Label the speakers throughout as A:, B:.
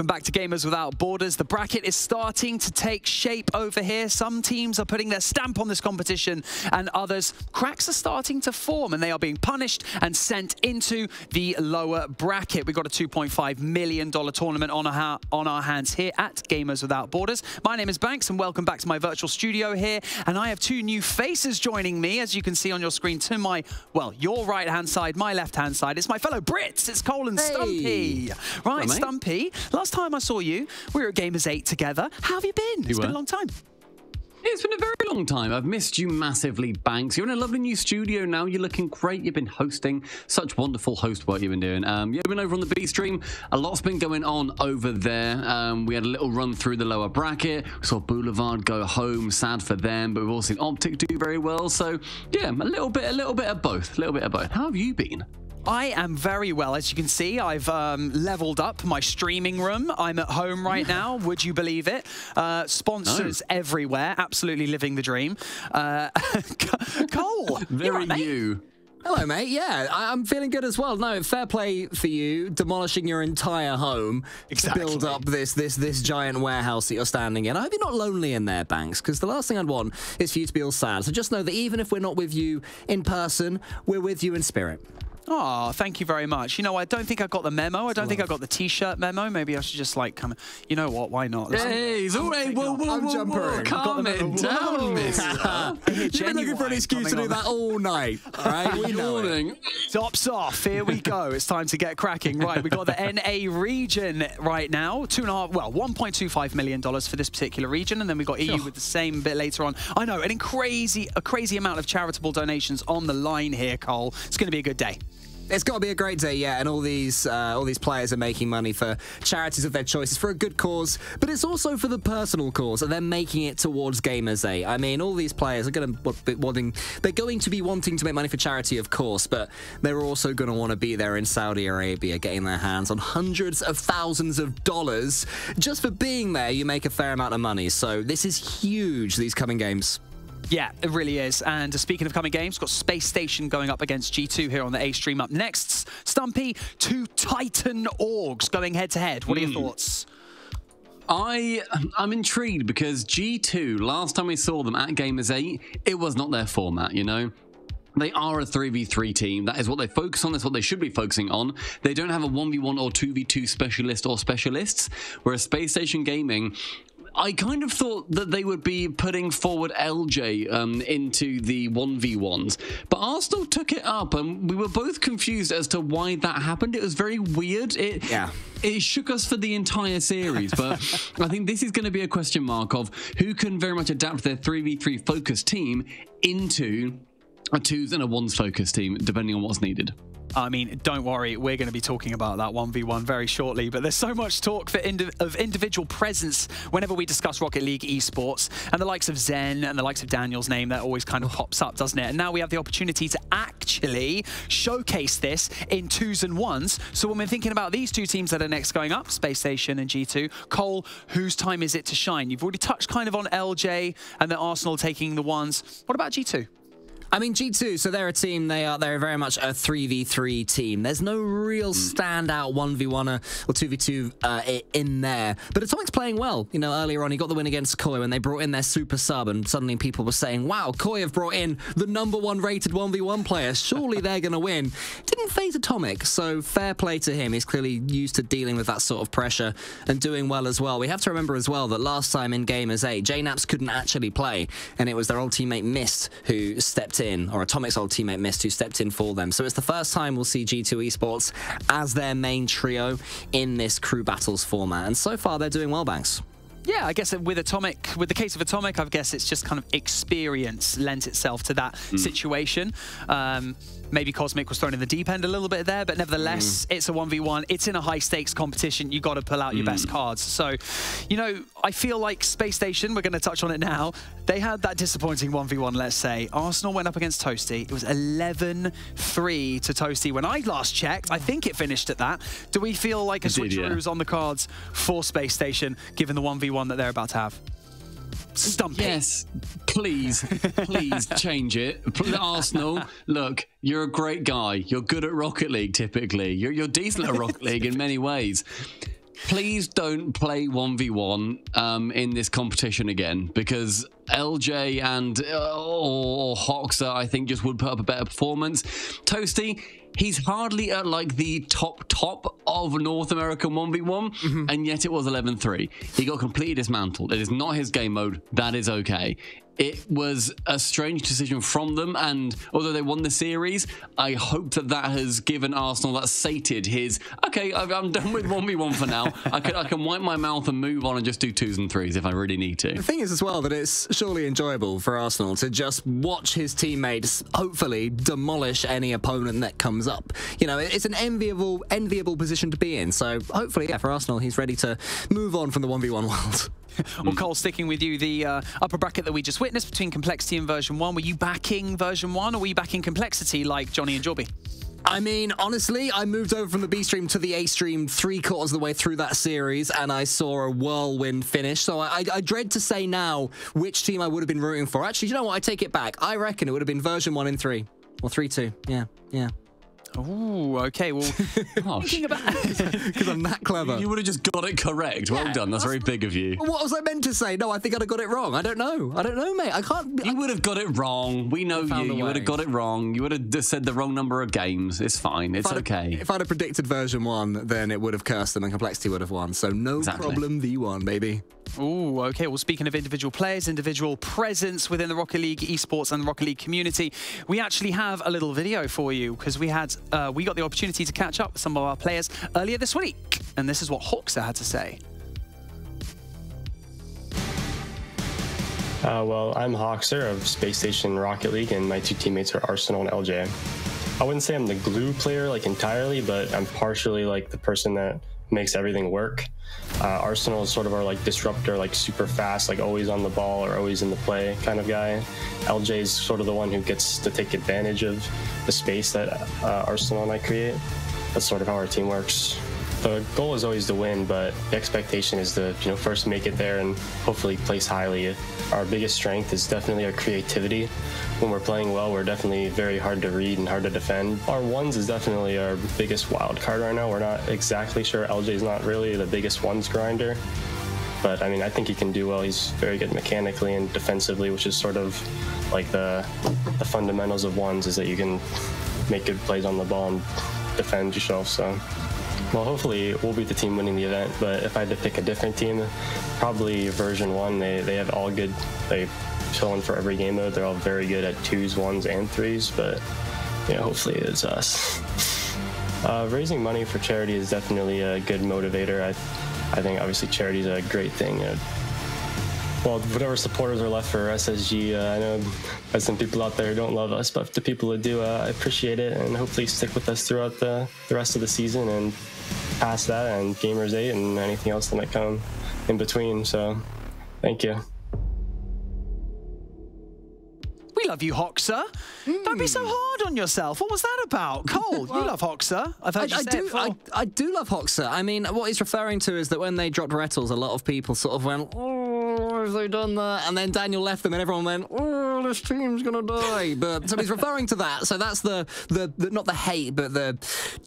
A: Welcome back to Gamers Without Borders. The bracket is starting to take shape over here. Some teams are putting their stamp on this competition and others, cracks are starting to form and they are being punished and sent into the lower bracket. We've got a $2.5 million tournament on our, on our hands here at Gamers Without Borders. My name is Banks and welcome back to my virtual studio here. And I have two new faces joining me, as you can see on your screen to my, well, your right-hand side, my left-hand side. It's my fellow Brits. It's Cole and
B: hey.
A: Stumpy. Right, Stumpy, last time I saw you, we were at Gamers 8 together. How have you been?
B: You
A: it's
B: were?
A: been a long time.
B: It's been a very long time. I've missed you massively, Banks. You're in a lovely new studio now. You're looking great. You've been hosting such wonderful host work you've been doing. Um, you've been over on the B stream. A lot's been going on over there. Um, we had a little run through the lower bracket. We saw Boulevard go home. Sad for them, but we've all seen Optic do very well. So yeah, a little bit, a little bit of both. A little bit of both. How have you been?
A: I am very well. As you can see, I've um, leveled up my streaming room. I'm at home right now. Would you believe it? Uh, sponsors
B: No.
A: everywhere. Absolutely living the dream. Uh, Cole, you're
B: Very
A: right, mate.
B: you.
C: Hello, mate. Yeah, I- I'm feeling good as well. No, fair play for you, demolishing your entire home
A: Exactly.
C: to build up this this this giant warehouse that you're standing in. I hope you're not lonely in there, Banks, because the last thing I'd want is for you to be all sad. So just know that even if we're not with you in person, we're with you in spirit.
A: Oh, thank you very much. You know, I don't think I got the memo. I don't think I got the t-shirt memo. Maybe I should just like come. You know what? Why not? Let's-
B: Hey, he's all right. Whoa, whoa,
C: I'm
B: whoa,
C: jumping.
B: whoa. Calm it down,
A: Whoa.
B: mister.
C: You've been looking for an excuse to do that all night. All right, we know it.
B: Morning.
A: Tops off. Here we go. It's time to get cracking. Right, we've got the NA region right now. Two and a half, well, $1.25 million for this particular region. And then we've got EU with the same bit later on. I know, and in crazy, a crazy amount of charitable donations on the line here, Cole. It's going to be a good day.
C: It's got to be a great day, yeah. And all these uh, all these players are making money for charities of their choice. It's for a good cause, but it's also for the personal cause, and they're making it towards Gamers 8. I mean, all these players are going to be wanting they're going to be wanting to make money for charity, of course, but they're also going to want to be there in Saudi Arabia, getting their hands on hundreds of thousands of dollars just for being there. You make a fair amount of money, so this is huge. These coming games.
A: Yeah, it really is. And speaking of coming games, got Space Station going up against G2 here on the A stream up next. Stumpy, two Titan orgs going head to head. What are your hmm. thoughts?
B: I I'm intrigued because G2 last time we saw them at Gamers 8 it was not their format you know they are a 3v3 team. That is what they focus on. That's what they should be focusing on. They don't have a 1v1 or 2v2 specialist or specialists. Whereas Space Station Gaming, I kind of thought that they would be putting forward LJ um, into the 1v1s. But Arsenal took it up and we were both confused as to why that happened. It was very weird. It,
C: Yeah.
B: it shook us for the entire series, but I think this is going to be a question mark of who can very much adapt their 3v3 focus team into a twos and a ones focus team, depending on what's needed.
A: I mean, don't worry, we're going to be talking about that 1v1 very shortly, but there's so much talk for indi of individual presence whenever we discuss Rocket League esports, and the likes of Zen and the likes of Daniel's name, that always kind of pops up, doesn't it? And now we have the opportunity to actually showcase this in twos and ones. So when we're thinking about these two teams that are next going up, Space Station and G2, Cole, whose time is it to shine? You've already touched kind of on LJ and the Arsenal taking the ones. What about G2?
C: I mean, G2, so they're a team, they are they're very much a 3v3 team. There's no real standout 1v1 or 2v2 uh, in there. But Atomic's playing well. You know, earlier on, he got the win against Koi when they brought in their super sub, and suddenly people were saying, wow, Koi have brought in the number one rated 1v1 player. Surely they're going to win. Didn't phase Atomic, so fair play to him. He's clearly used to dealing with that sort of pressure and doing well as well. We have to remember as well that last time in Gamers 8, JKnaps couldn't actually play, and it was their old teammate Mist who stepped in, or Atomic's old teammate Mist who stepped in for them. So it's the first time we'll see G2 Esports as their main trio in this crew battles format, and so far they're doing well, Banks.
A: Yeah, I guess with Atomic, with the case of Atomic, I guess it's just kind of experience lent itself to that situation. Um, maybe Cosmic was thrown in the deep end a little bit there, but nevertheless, mm. it's a 1v1. It's in a high stakes competition. you got to pull out your mm. best cards. So, you know, I feel like Space Station, we're going to touch on it now, they had that disappointing 1v1, let's say. Arsenal went up against Toasty. It was 11 3 to Toasty when I last checked. I think it finished at that. Do we feel like a
B: yeah.
A: switcheroo is on the cards for Space Station, given the 1v1 that they're about to have? Stumpy.
B: Yes, please, please change it. Arsenal, look, you're a great guy. You're good at Rocket League typically. You're, you're decent at Rocket League in many ways. Please don't play 1v1 um, in this competition again because LJ and uh, or Hoxer, I think, just would put up a better performance. Toasty, he's hardly at like the top top of North American 1v1, mm-hmm. and yet it was 11 3. He got completely dismantled. It is not his game mode. That is okay it was a strange decision from them. And although they won the series, I hope that that has given Arsenal that sated his, okay, I'm done with 1v1 for now. I can, I can wipe my mouth and move on and just do twos and threes if I really need to.
C: The thing is, as well, that it's surely enjoyable for Arsenal to just watch his teammates hopefully demolish any opponent that comes up. You know, it's an enviable, enviable position to be in. So hopefully, yeah, for Arsenal, he's ready to move on from the 1v1 world.
A: well, Cole, sticking with you, the uh, upper bracket that we just witnessed between Complexity and version 1, were you backing version 1 or were you backing Complexity like Johnny and Jorby?
C: I mean, honestly, I moved over from the B stream to the A stream three quarters of the way through that series, and I saw a whirlwind finish. So I, I, I, dread to say now which team I would have been rooting for. Actually, you know what? I take it back. I reckon it would have been version one in three or three two. Yeah, yeah.
A: Oh, okay. Well, oh, thinking about
C: because I'm that clever.
B: You would have just got it correct. Well done. That's, very big of you.
C: What was I meant to say? No, I think I'd have got it wrong. I don't know. I don't know, mate. I can't.
B: You would have got it wrong. We know you. You would have got it wrong. You would have said the wrong number of games. It's fine. It's
C: if
B: okay.
C: Have, if I'd have predicted version one, then it would have cursed them and complexity would have won. So no exactly. problem. V1, baby.
A: Oh, okay. Well, speaking of individual players, individual presence within the Rocket League esports and Rocket League community, we actually have a little video for you because we had uh, we got the opportunity to catch up with some of our players earlier this week, and this is what Hawkser had to say.
D: Uh, well, I'm Hawkser of Space Station Rocket League, and my two teammates are Arsenal and LJ. I wouldn't say I'm the glue player like entirely, but I'm partially like the person that makes everything work. Uh, Arsenal is sort of our like disruptor, like super fast, like always on the ball or always in the play kind of guy. LJ is sort of the one who gets to take advantage of the space that uh, Arsenal and I create. That's sort of how our team works. The goal is always to win, but the expectation is to you know first make it there and hopefully place highly. Our biggest strength is definitely our creativity when we're playing well, we're definitely very hard to read and hard to defend. Our ones is definitely our biggest wild card right now. We're not exactly sure. LJ's not really the biggest ones grinder. But I mean, I think he can do well. He's very good mechanically and defensively, which is sort of like the the fundamentals of ones is that you can make good plays on the ball and defend yourself. So, well, hopefully we'll be the team winning the event. But if I had to pick a different team, probably version one. They they have all good. They chilling for every game mode. They're all very good at twos, ones, and threes, but you know, hopefully it's us. Uh, raising money for charity is definitely a good motivator. I, I think obviously charity is a great thing. Uh, well, whatever supporters are left for SSG, uh, I know there's some people out there who don't love us, but the people that do, uh, I appreciate it and hopefully stick with us throughout the, the rest of the season and past that and Gamers 8 and anything else that might come in between. So, thank you.
A: We love you, Hoxer. Mm. Don't be so hard on yourself. What was that about? Cole, well, you love Hoxer. I've heard I, you say
C: I do, I, I, do love Hoxer. I mean, what he's referring to is that when they dropped Retals, a lot of people sort of went, oh, have they done that? And then Daniel left them and everyone went, oh, this team's to die. But so he's referring to that. So that's the, the, the, not the hate, but the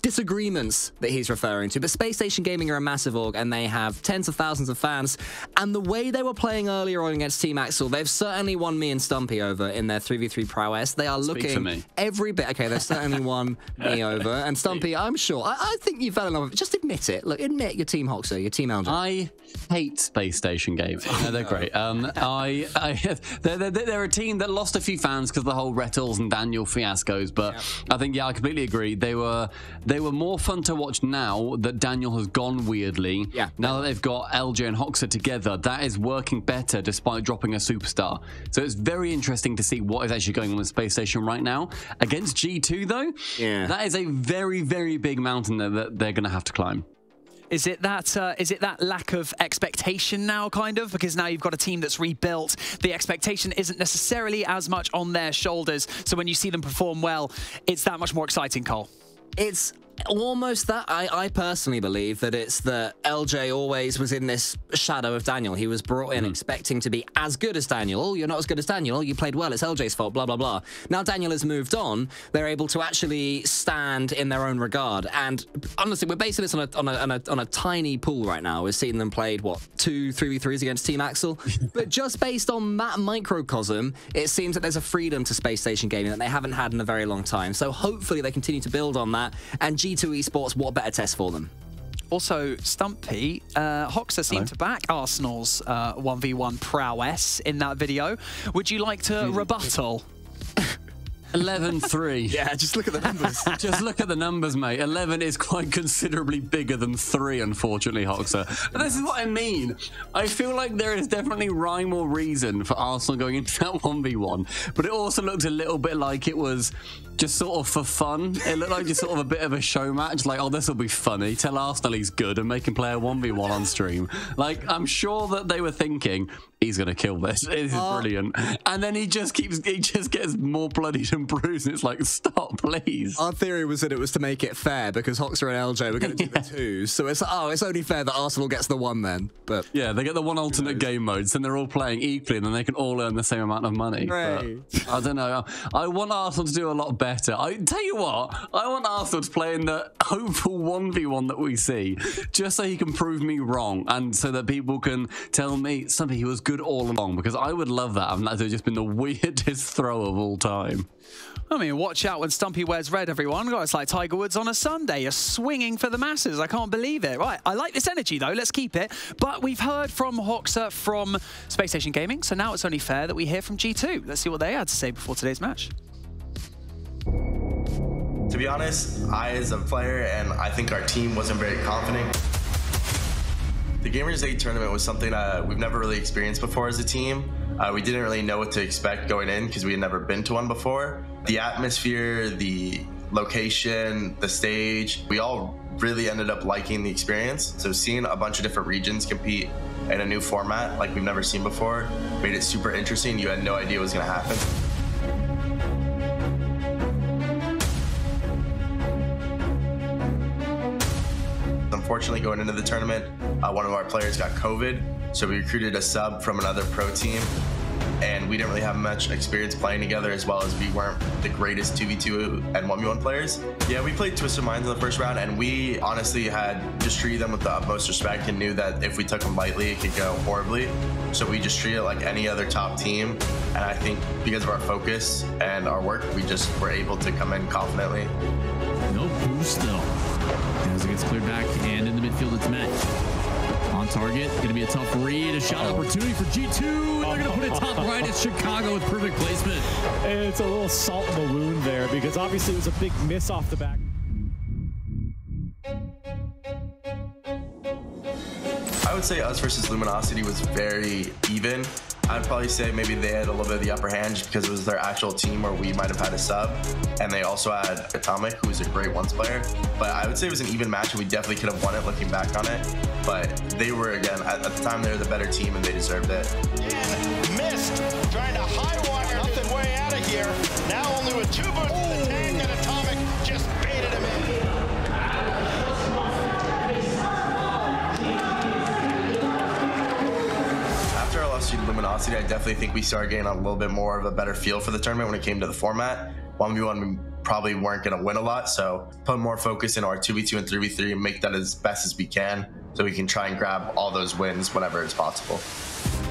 C: disagreements that he's referring to. But Space Station Gaming are a massive org and they have tens of thousands of fans. And the way they were playing earlier on against Team Axel, they've certainly won me and Stumpy over in their 3v3 prowess. They are looking every bit. Okay, there's certainly one me over. And Stumpy, I'm sure. I, I, think you fell in love with it. Just admit it. Look, admit your team Hoxer, your team Alger.
B: I hate Space Station games. No, they're great. Um, I, I they're, they're, they're, a team lost a few fans because of the whole Retals and Daniel fiascos. But yeah. I think, yeah, I completely agree. They were they were more fun to watch now that Daniel has gone weirdly.
C: Yeah.
B: Now that they've got LJ and Hoxer together, that is working better despite dropping a superstar. So it's very interesting to see what is actually going on in Space Station right now. Against G2, though,
C: yeah.
B: that is a very, very big mountain that they're going to have to climb.
A: Is it that uh, is it that lack of expectation now, kind of? Because now you've got a team that's rebuilt. The expectation isn't necessarily as much on their shoulders. So when you see them perform well, it's that much more exciting, Cole.
C: It's almost that. I, I personally believe that it's that LJ always was in this shadow of Daniel. He was brought in mm. expecting to be as good as Daniel. You're not as good as Daniel. You played well. It's LJ's fault. Blah blah blah. Now Daniel has moved on. They're able to actually stand in their own regard. And honestly, we're basing this on a on a, on a, on a tiny pool right now. We're seeing them played what two three v threes against Team Axel. but just based on that microcosm, it seems that there's a freedom to Space Station gaming that they haven't had in a very long time. So hopefully they continue to build on that. And G2 Esports, what better test for them?
A: Also, Stumpy, uh, Hoxer seemed Hello. to back Arsenal's uh, 1v1 prowess in that video. Would you like to rebuttal?
B: 11-3.
C: yeah, just look at the numbers.
B: just look at the numbers, mate. 11 is quite considerably bigger than 3, unfortunately, Hoxer. But this is what I mean. I feel like there is definitely rhyme or reason for Arsenal going into that 1v1, but it also looked a little bit like it was just sort of for fun. It looked like just sort of a bit of a show match. Like, oh, this will be funny. Tell Arsenal he's good and make him play a 1v1 on stream. Like, I'm sure that they were thinking, he's going to kill this. It is oh. brilliant. And then he just keeps, he just gets more bloodied and bruised. And it's like, stop, please.
C: Our theory was that it was to make it fair because Hoxer and LJ were going to do yeah. the twos. So it's, oh, it's only fair that Arsenal gets the one then. But
B: Yeah, they get the one alternate game modes and they're all playing equally and then they can all earn the same amount of money. Right. I don't know. I want Arsenal to do a lot better. I tell you what, I want Arsenal to play in the hopeful 1v1 that we see, just so he can prove me wrong and so that people can tell me something he was good all along because I would love that. And that would just been the weirdest throw of all time.
A: I mean, watch out when Stumpy wears red, everyone. God, it's like Tiger Woods on a Sunday. You're swinging for the masses. I can't believe it. Right, I like this energy, though. Let's keep it. But we've heard from Hoxer from Space Station Gaming, so now it's only fair that we hear from G2. Let's see what they had to say before today's match.
E: To be honest, I as a player and I think our team wasn't very confident. The Gamers 8 tournament was something that we've never really experienced before as a team. Uh, we didn't really know what to expect going in because we had never been to one before. The atmosphere, the location, the stage, we all really ended up liking the experience. So seeing a bunch of different regions compete in a new format like we've never seen before made it super interesting. You had no idea what was going to happen. Unfortunately, going into the tournament, uh, one of our players got COVID, so we recruited a sub from another pro team and we didn't really have much experience playing together as well as we weren't the greatest 2v2 and 1v1 players. Yeah, we played Twisted Minds in the first round and we honestly had just treated them with the utmost respect and knew that if we took them lightly, it could go horribly. So we just treated it like any other top team. And I think because of our focus and our work, we just were able to come in confidently.
F: No boost though. As it gets cleared back and in the midfield, it's met. On target, to be a tough read, a shot oh. opportunity for G2. They're to put it top right. It's Chicago with perfect placement.
G: It's a little salt balloon there because obviously it was a big miss off the back.
E: I would say us versus Luminosity was very even. I'd probably say maybe they had a little bit of the upper hand just because it was their actual team where we might have had a sub. And they also had Atomic, who was a great ones player. But I would say it was an even match and we definitely could have won it looking back on it. But they were, again, at, the time, they were the better team and they deserved it.
H: And missed, trying to high wire nothing way out of here. Now only with two boots
E: Luminosity, I definitely think we started getting a little bit more of a better feel for the tournament when it came to the format. 1v1, we probably weren't going to win a lot, so put more focus in our 2v2 and 3v3 and make that as best as we can so we can try and grab all those wins whenever it's possible.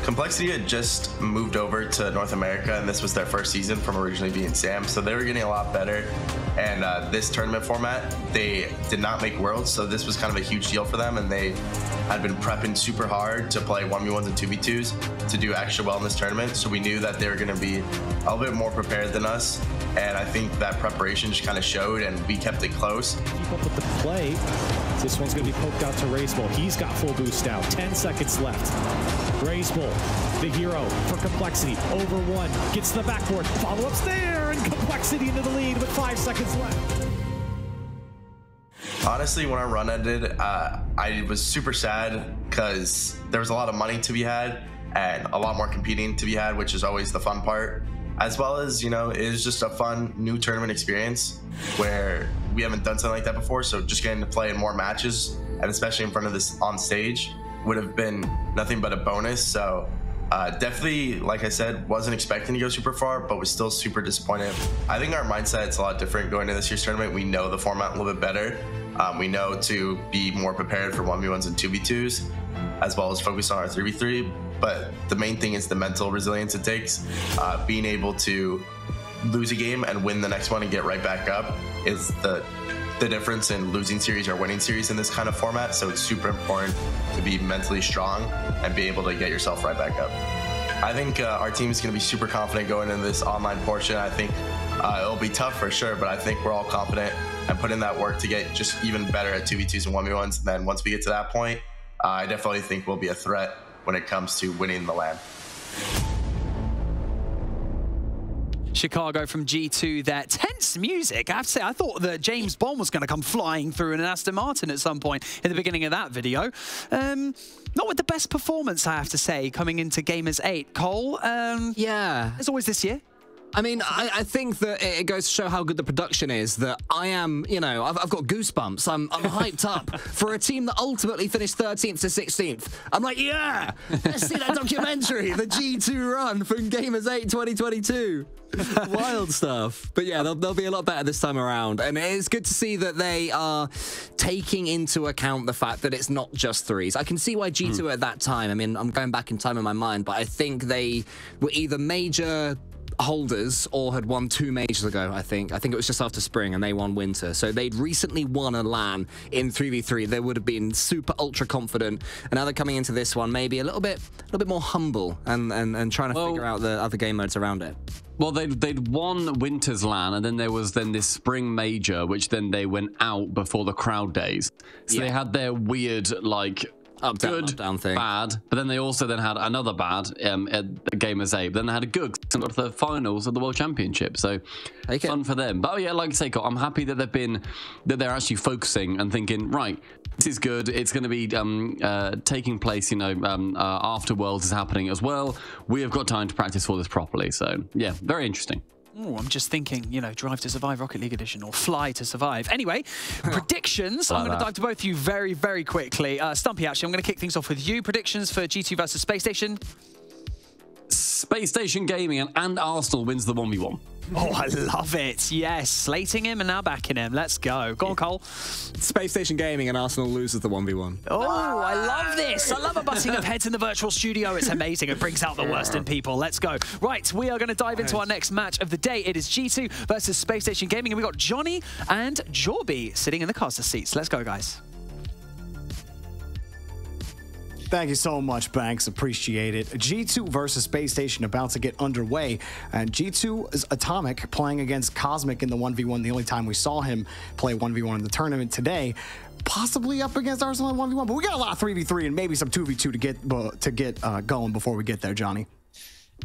E: Complexity had just moved over to North America, and this was their first season from originally being SAM, so they were getting a lot better. And uh, this tournament format, they did not make Worlds, so this was kind of a huge deal for them, and they had been prepping super hard to play 1v1s and 2v2s to do extra well in this tournament, so we knew that they were going to be a little bit more prepared than us, and I think that preparation just kind of showed, and we kept it close.
G: Keep up with the play. This one's going to be poked out to Raceball. He's got full boost now. 10 seconds left. Raceball, the hero for Complexity. Over one. Gets the backboard. Follow-ups there, and Complexity into the lead with five seconds left.
E: Honestly, when our run ended, uh, I was super sad because there was a lot of money to be had and a lot more competing to be had, which is always the fun part. As well as, you know, it was just a fun new tournament experience where we haven't done something like that before. So just getting to play in more matches, and especially in front of this on stage, would have been nothing but a bonus. So uh, definitely, like I said, wasn't expecting to go super far, but was still super disappointed. I think our mindset mindset's a lot different going into this year's tournament. We know the format a little bit better. Um, we know to be more prepared for 1v1s and 2v2s, as well as focus on our 3v3. But the main thing is the mental resilience it takes. Uh, being able to lose a game and win the next one and get right back up is the the difference in losing series or winning series in this kind of format. So it's super important to be mentally strong and be able to get yourself right back up. I think uh, our team is going to be super confident going into this online portion. I think uh, it'll be tough for sure, but I think we're all confident and put in that work to get just even better at 2v2s and 1v1s. And then once we get to that point, uh, I definitely think we'll be a threat when it comes to winning the LAN.
A: Chicago from G2 there. Tense music. I have to say, I thought that James Bond was going to come flying through in an Aston Martin at some point in the beginning of that video. Um, not with the best performance, I have to say, coming into Gamers 8. Cole, um,
C: Yeah.
A: as always this year.
C: I mean, I, I think that it goes to show how good the production is. That I am, you know, I've, I've got goosebumps. I'm, I'm hyped up for a team that ultimately finished 13th to 16th. I'm like, yeah, let's see that documentary, the G2 run from Gamers 8 2022. Wild stuff. But yeah, they'll, they'll be a lot better this time around. And it's good to see that they are taking into account the fact that it's not just threes. I can see why G2 hmm. at that time, I mean, I'm going back in time in my mind, but I think they were either major holders or had won two majors ago, I think. I think it was just after spring and they won winter. So they'd recently won a LAN in 3v3. They would have been super ultra confident. And now they're coming into this one maybe a little bit a little bit more humble and, and, and trying to
B: Well-
C: figure out the other game modes around it.
B: Well, they'd, they'd won Winter's LAN, and then there was then this Spring Major, which then they went out before the crowd days. So they had their weird, like,
C: Up, down,
B: good,
C: up, down thing.
B: bad, but then they also then had another bad um, at Gamers 8. But then they had a good got to the finals of the World Championship. So
C: it.
B: fun for them. But oh, yeah, like I say, I'm happy that they've been that they're actually focusing and thinking, right, this is good. It's going to be um, uh, taking place, you know, um, uh, after Worlds is happening as well. We have got time to practice for this properly. So yeah, very interesting.
A: Oh, I'm just thinking, you know, Drive to Survive Rocket League Edition or Fly to Survive. Anyway, predictions. I'm going to dive to both of you very, very quickly. Uh, Stumpy, actually, I'm going to kick things off with you. Predictions for G2 versus Space Station.
B: Space Station Gaming and, and Arsenal wins the 1v1.
A: Oh, I love it. Yes, slating him and now backing him. Let's go. Go on, Cole.
C: Space Station Gaming and Arsenal loses the 1v1.
A: Oh, I love this. I love a butting of heads in the virtual studio. It's amazing. It brings out the worst in people. Let's go. Right, we are going to dive into our next match of the day. It is G2 versus Space Station Gaming, and we've got Johnny and Jorby sitting in the caster seats. Let's go, guys.
I: Thank you so much, Banks. Appreciate it. G2 versus Space Station about to get underway. And G2 is Atomic playing against Cosmic in the 1v1. The only time we saw him play 1v1 in the tournament today. Possibly up against Arsenal in 1v1, but we got a lot of 3v3 and maybe some 2v2 to get uh, to get uh, going before we get there, Johnny.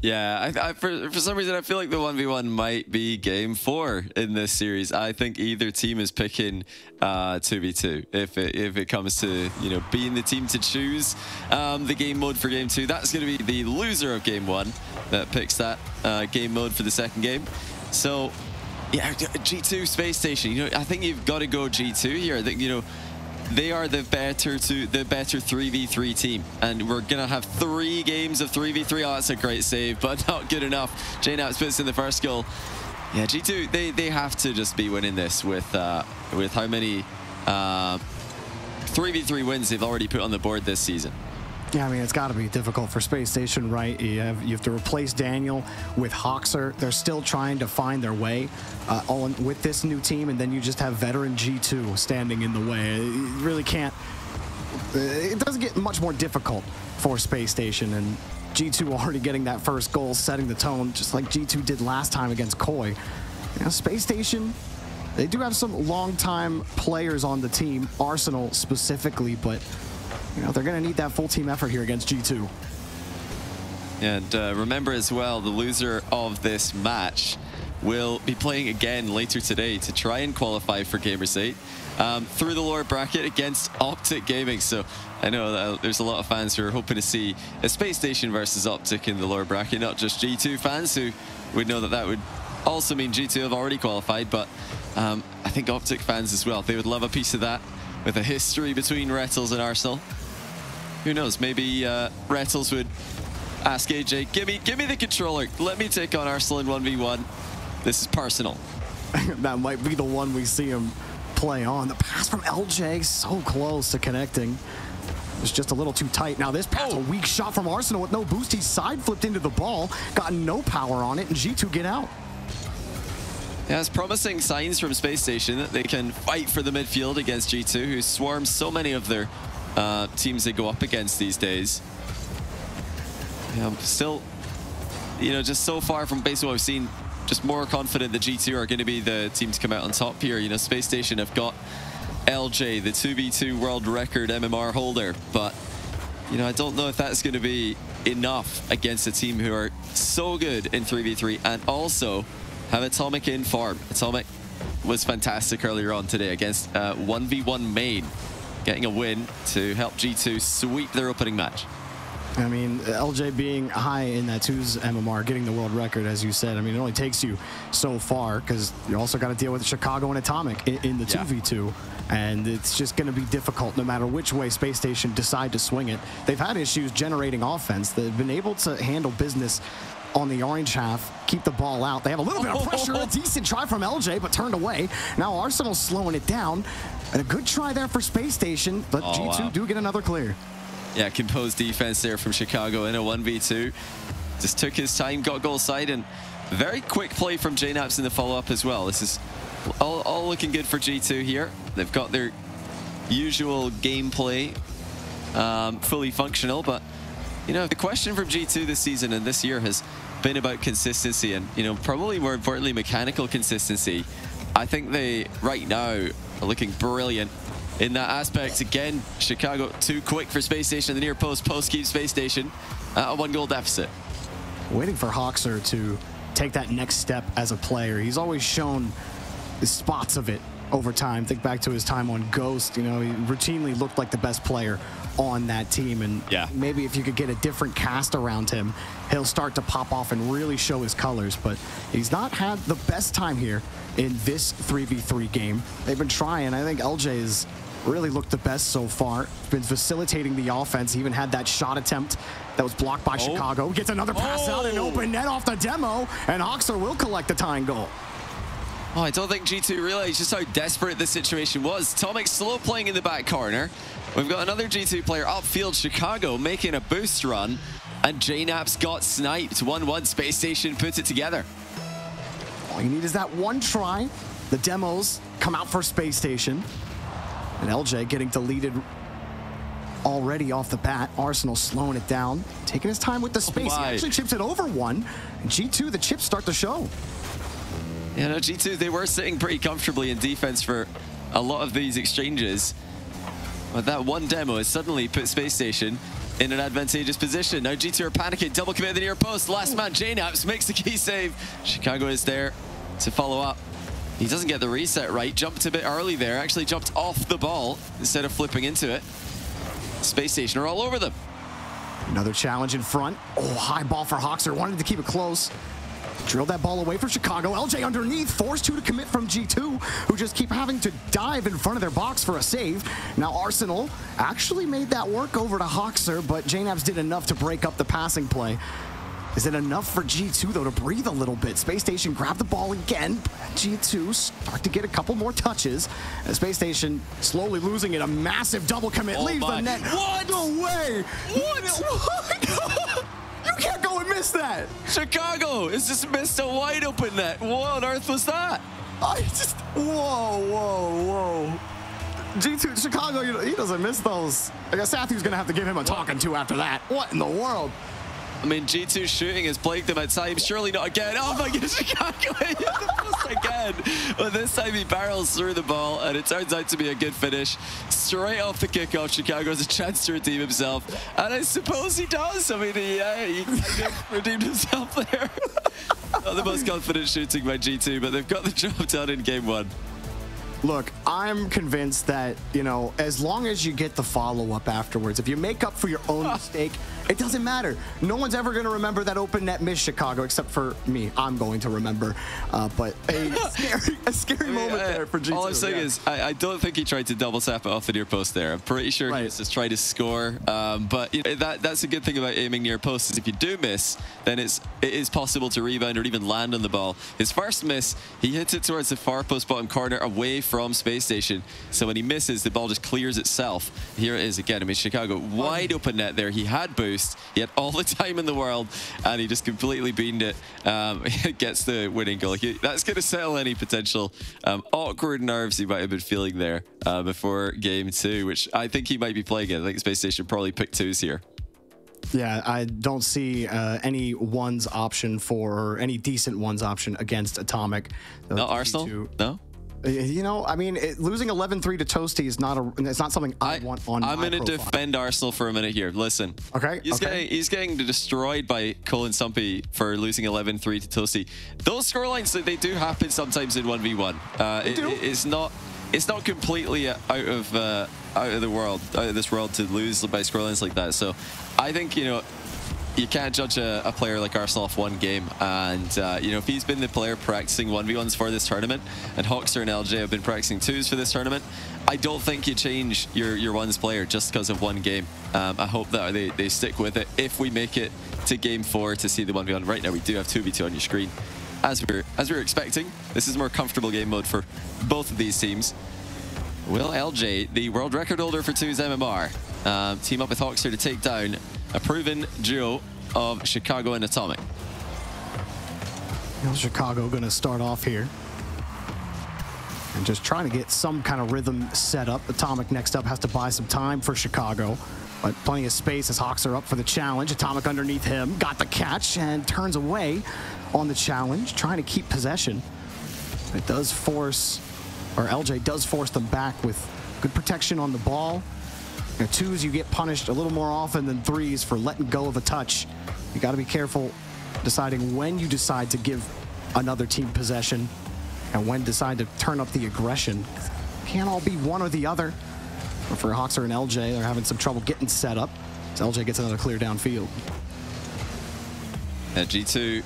J: Yeah, I, I, for, for some reason, I feel like the 1v1 might be game four in this series. I think either team is picking uh, 2v2 if it, if it comes to, you know, being the team to choose um, the game mode for game two. That's going to be the loser of game one that picks that uh, game mode for the second game. So, yeah, G2 Space Station, you know, I think you've got to go G2 here. I think, you know, they are the better to the better 3v3 team. And we're gonna have three games of 3v3 oh that's a great save but not good enough. JKnaps puts in the first goal. Yeah G2 they they have to just be winning this with uh with how many uh 3v3 wins they've already put on the board this season
I: Yeah, I mean, it's got to be difficult for Space Station, right? You have, you have to replace Daniel with Hoxer. They're still trying to find their way uh, all in, with this new team, and then you just have veteran G2 standing in the way. You really can't. uh, It doesn't get much more difficult for Space Station, and G2 already getting that first goal, setting the tone, just like G2 did last time against Koi. You know, Space Station, they do have some long-time players on the team, Arsenal specifically, but you know, they're going to need that full team effort here against G2.
J: And uh, remember as well, the loser of this match will be playing again later today to try and qualify for Gamers 8 um, through the lower bracket against Optic Gaming. So I know there's a lot of fans who are hoping to see a Space Station versus Optic in the lower bracket, not just G2 fans who would know that that would also mean G2 have already qualified, but um, I think Optic fans as well, they would love a piece of that with a history between Retals and Arsenal. Who knows, maybe uh, Retals would ask AJ, give me, give me the controller, let me take on Arsenal in 1v1. This is personal.
I: that might be the one we see him play on. The pass from LJ, so close to connecting. It's just a little too tight. Now this pass,
J: Oh.
I: a weak shot from Arsenal with no boost. He side flipped into the ball, got no power on it, and G2 get out.
J: Yeah, it's promising signs from Space Station that they can fight for the midfield against G2, who swarms so many of their uh, teams they go up against these days. Yeah, I'm still, you know, just so far from basically what I've seen, just more confident that G2 are going to be the team to come out on top here. You know, Space Station have got LJ, the 2v2 world record MMR holder, but, you know, I don't know if that's going to be enough against a team who are so good in 3v3 and also have Atomic in farm. Atomic was fantastic earlier on today against uh, 1v1 main, getting a win to help G2 sweep their opening match.
I: I mean, LJ being high in that twos MMR, getting the world record, as you said. I mean, it only takes you so far because you also got to deal with Chicago and Atomic in, in the
J: Yeah.
I: 2v2. And it's just going to be difficult no matter which way Space Station decide to swing it. They've had issues generating offense. They've been able to handle business on the orange half, keep the ball out. They have a little bit of pressure, a decent try from LJ, but turned away. Now Arsenal's slowing it down. And a good try there for Space Station, but
J: Oh,
I: G2
J: wow.
I: do get another clear.
J: Yeah, composed defense there from Chicago in a 1v2. Just took his time, got goal side, and very quick play from JKnaps in the follow-up as well. This is all, all looking good for G2 here. They've got their usual gameplay um, fully functional, but you know, the question from G2 this season and this year has been about consistency and, you know, probably more importantly, mechanical consistency. I think they, right now, looking brilliant in that aspect. Again, Chicago too quick for Space Station the near post. Post keeps Space Station at a one goal deficit.
I: waiting for Hoxer to take that next step as a player. He's always shown the spots of it over time. Think back to his time on Ghost. You know, he routinely looked like the best player on that team. And
J: Yeah.
I: maybe if you could get a different cast around him, he'll start to pop off and really show his colors. But he's not had the best time here in this 3v3 game. They've been trying. I think LJ has really looked the best so far. Been facilitating the offense. He even had that shot attempt that was blocked by oh. Chicago. Gets another pass out and
J: Oh.
I: open net off the demo. And Hoxer will collect the tying goal.
J: Oh, I don't think G2 realized just how desperate this situation was. Tomic slow playing in the back corner. We've got another G2 player upfield, Chicago, making a boost run. And JKnaps got sniped. 1-1 Space Station puts it together.
I: All you need is that one try. The demos come out for Space Station. And LJ getting deleted already off the bat. Arsenal slowing it down, taking his time with the oh space. he actually chips it over one. And G2, the chips start to show.
J: Yeah, no, G2, they were sitting pretty comfortably in defense for a lot of these exchanges. But that one demo has suddenly put Space Station in an advantageous position. Now G2 are panicking, double commit the near post. Last man, JKnaps makes the key save. Chicago is there to follow up. He doesn't get the reset right, jumped a bit early there, actually jumped off the ball instead of flipping into it. Space Station are all over them.
I: Another challenge in front. Oh, high ball for Hoxer. Wanted to keep it close. Drilled that ball away from Chicago. LJ underneath, forced two to commit from G2, who just keep having to dive in front of their box for a save. Now Arsenal actually made that work over to Hoxer, but JKnaps did enough to break up the passing play. Is it enough for G2, though, to breathe a little bit? Space Station grab the ball again. G2 start to get a couple more touches. And Space Station slowly losing it. A massive double commit
J: Oh
I: leaves
J: my.
I: the net.
J: What?
I: No way! What? you can't go and miss that!
J: Chicago has just missed a wide open net. What on earth was that?
I: I just... Whoa, whoa, whoa. G2, Chicago, he doesn't miss those. I guess Sathu's going to have to give him a talking to after that. What in the world?
J: I mean, G2 shooting has plagued them at times. Surely not again. Oh my goodness, Chicago hit the post again. But this time he barrels through the ball, and it turns out to be a good finish. Straight off the kickoff, Chicago has a chance to redeem himself. And I suppose he does. I mean, he, uh, he redeemed himself there. not the most confident shooting by G2, but they've got the job done in game one.
I: Look, I'm convinced that, you know, as long as you get the follow up afterwards, if you make up for your own mistake It doesn't matter. No one's ever going to remember that open net miss Chicago, except for me. I'm going to remember. Uh, but a scary, a scary moment
J: Uh,
I: there for G2.
J: All I'm saying
I: yeah.
J: is, I, I don't think he tried to double tap it off the near post there. I'm pretty sure
I: Right.
J: he just tried to score. Um, but you know, that that's a good thing about aiming near post is if you do miss, then it's it is possible to rebound or even land on the ball. His first miss, he hits it towards the far post bottom corner away from Space Station. So when he misses, the ball just clears itself. Here it is again. I mean, Chicago wide open net there. He had boost. He had all the time in the world, and he just completely beamed it. Um, gets the winning goal. He- that's going to settle any potential um, awkward nerves he might have been feeling there uh, before game two, which I think he might be playing it. I think Space Station probably picked twos here.
I: Yeah, I don't see uh, any ones option for or any decent ones option against Atomic. So
J: Not
I: G2
J: Arsenal? No?
I: Uh, You know, I mean, it, losing 11-3 to Toasty is not a. It's not something I, want on
J: I'm going to defend Arsenal for a minute here. Listen.
I: Okay,
J: He's,
I: okay.
J: Getting, he's getting destroyed by Cole and Stumpy for losing 11 3 to Toasty. Those scorelines, that they do happen sometimes in 1v1. Uh, it- it's not. It's not completely out of uh, out of the world, out of this world to lose by scorelines like that. So, I think you know you can't judge a, a player like Arsenal off one game. And, uh, you know, if he's been the player practicing 1v1s for this tournament, and Hoxer and LJ have been practicing twos for this tournament, I don't think you change your, your ones player just because of one game. Um, I hope that they, they stick with it if we make it to game four to see the 1v1. Right now, we do have 2v2 on your screen. As we are as we were expecting, this is more comfortable game mode for both of these teams. Will LJ, the world record holder for 2's MMR, um, team up with Hoxer to take down a proven duo of Chicago and Atomic?
I: You know, Chicago going to start off here. And just trying to get some kind of rhythm set up. Atomic next up has to buy some time for Chicago. But plenty of space as Hawks are up for the challenge. Atomic underneath him. Got the catch and turns away on the challenge, trying to keep possession. It does force, or LJ does force them back with good protection on the ball. You know, twos, you get punished a little more often than threes for letting go of a touch. You got to be careful deciding when you decide to give another team possession and when decide to turn up the aggression. Can't all be one or the other. But for Hoxer and LJ, they're having some trouble getting set up. As LJ gets another clear downfield.
J: Uh, G2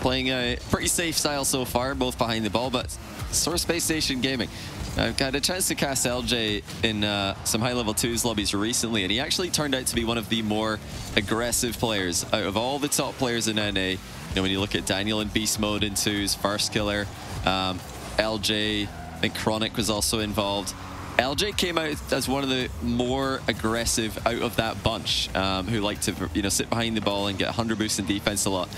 J: playing a pretty safe style so far, both behind the ball, but Source Space Station Gaming. I've had a chance to cast LJ in uh, some high-level twos lobbies recently, and he actually turned out to be one of the more aggressive players out of all the top players in NA. You know, when you look at Daniel in beast mode in twos, Firstkiller, um, LJ, I think Chronic was also involved. LJ came out as one of the more aggressive out of that bunch, um, who like to you know sit behind the ball and get 100 boosts in defense a lot.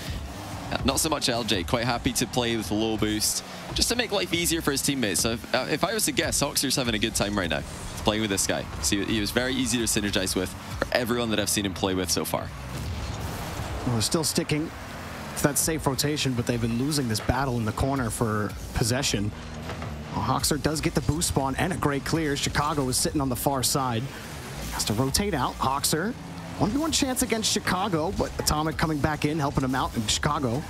J: Not so much LJ, quite happy to play with low boost, just to make life easier for his teammates. So if, uh, if I was to guess, Hoxer's having a good time right now playing with this guy. So he, he was very easy to synergize with for everyone that I've seen him play with so far.
I: They're still sticking to that safe rotation, but they've been losing this battle in the corner for possession. Well, Hoxer does get the boost spawn and a great clear. Chicago is sitting on the far side. Has to rotate out. Hoxer, 1v1 chance against Chicago, but Atomic coming back in, helping him out in Chicago.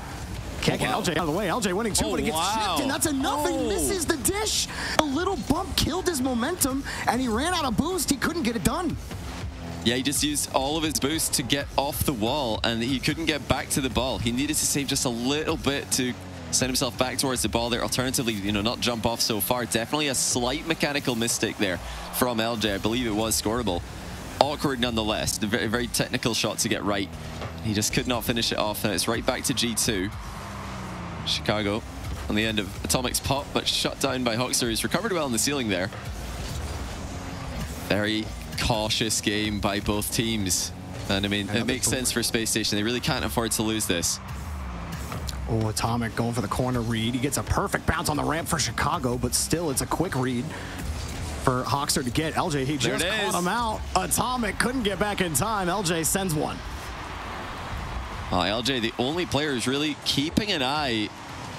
I: Can't get LJ out of the way. LJ winning two,
J: Oh,
I: but he gets
J: wow.
I: chipped, and that's enough. He
J: Oh.
I: misses the dish. A little bump killed his momentum, and he ran out of boost. He couldn't get it done.
J: Yeah, he just used all of his boost to get off the wall, and he couldn't get back to the ball. He needed to save just a little bit to send himself back towards the ball there. Alternatively, you know, not jump off so far. Definitely a slight mechanical mistake there from LJ. I believe it was scoreable. Awkward nonetheless. A very, very technical shot to get right. He just could not finish it off, and it's right back to G2. Chicago on the end of Atomic's pop, but shut down by Hoxer, who's recovered well on the ceiling there. Very cautious game by both teams. And I mean, it makes sense for Space Station. They really can't afford to lose this.
I: Oh, Atomic going for the corner read. He gets a perfect bounce on the ramp for Chicago, but still it's a quick read for Hoxer to get. LJ, he
J: There
I: just caught him out. Atomic couldn't get back in time. LJ sends one.
J: Oh, LJ, the only player who's really keeping an eye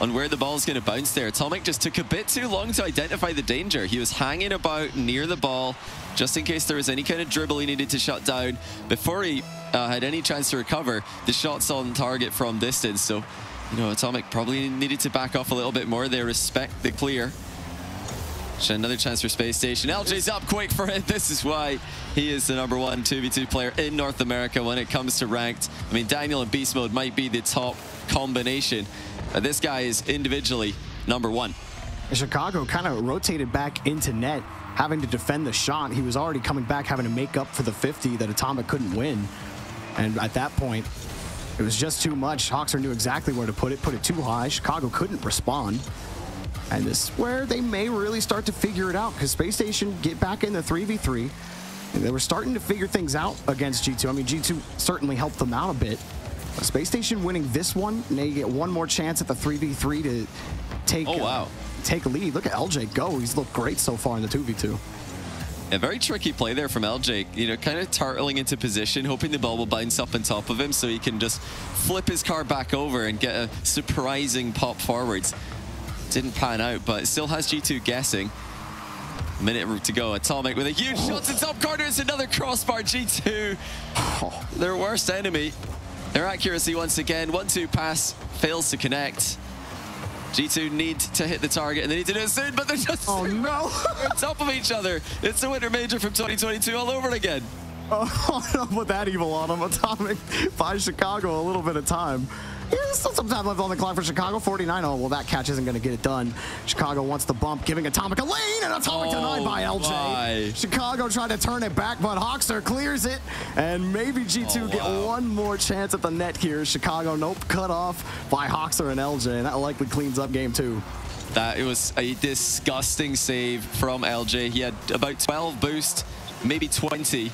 J: on where the ball is going to bounce there. Atomic just took a bit too long to identify the danger. He was hanging about near the ball just in case there was any kind of dribble he needed to shut down. Before he uh, had any chance to recover, the shot's on target from distance. So, you know, Atomic probably needed to back off a little bit more. They respect the clear. Another chance for Space Station. LJ's up quick for it. This is why he is the number one 2v2 player in North America when it comes to ranked. I mean, Daniel and Beast Mode might be the top combination. But this guy is individually number one.
I: Chicago kind of rotated back into net, having to defend the shot. He was already coming back, having to make up for the 50 that Atomic couldn't win. And at that point, it was just too much. Hawkser knew exactly where to put it, put it too high. Chicago couldn't respond. And this is where they may really start to figure it out because Space Station get back in the 3v3. And they were starting to figure things out against G2. I mean, G2 certainly helped them out a bit. But Space Station winning this one, and they get one more chance at the 3v3 to take,
J: Oh,
I: uh, take a lead. Look at LJ go. He's looked great so far in the 2v2.
J: A very tricky play there from LJ. You know, kind of turtling into position, hoping the ball will bounce up on top of him so he can just flip his car back over and get a surprising pop forwards. Didn't pan out, but still has G2 guessing. Minute to go. Atomic with a huge shot to top corner. It's another crossbar. G2, their worst enemy. Their accuracy once again. One-two pass fails to connect. G2 need to hit the target and they need to do it soon, but they're just
I: Oh, no.
J: on top of each other. It's the Winter Major from 2022 all over again.
I: Oh, don't put that evil on him. Atomic buys Chicago a little bit of time. Yeah, there's still some time left on the clock for Chicago. 49. Oh, well, that catch isn't going to get it done. Chicago wants the bump, giving Atomic a lane, and Atomic
J: Oh,
I: denied by LJ.
J: my.
I: Chicago tried to turn it back, but Hockser clears it, and maybe G2
J: Oh,
I: get
J: wow.
I: one more chance at the net here. Chicago, nope, cut off by Hockser and LJ, and that likely cleans up game two.
J: That it was a disgusting save from LJ. He had about 12 boost, maybe 20.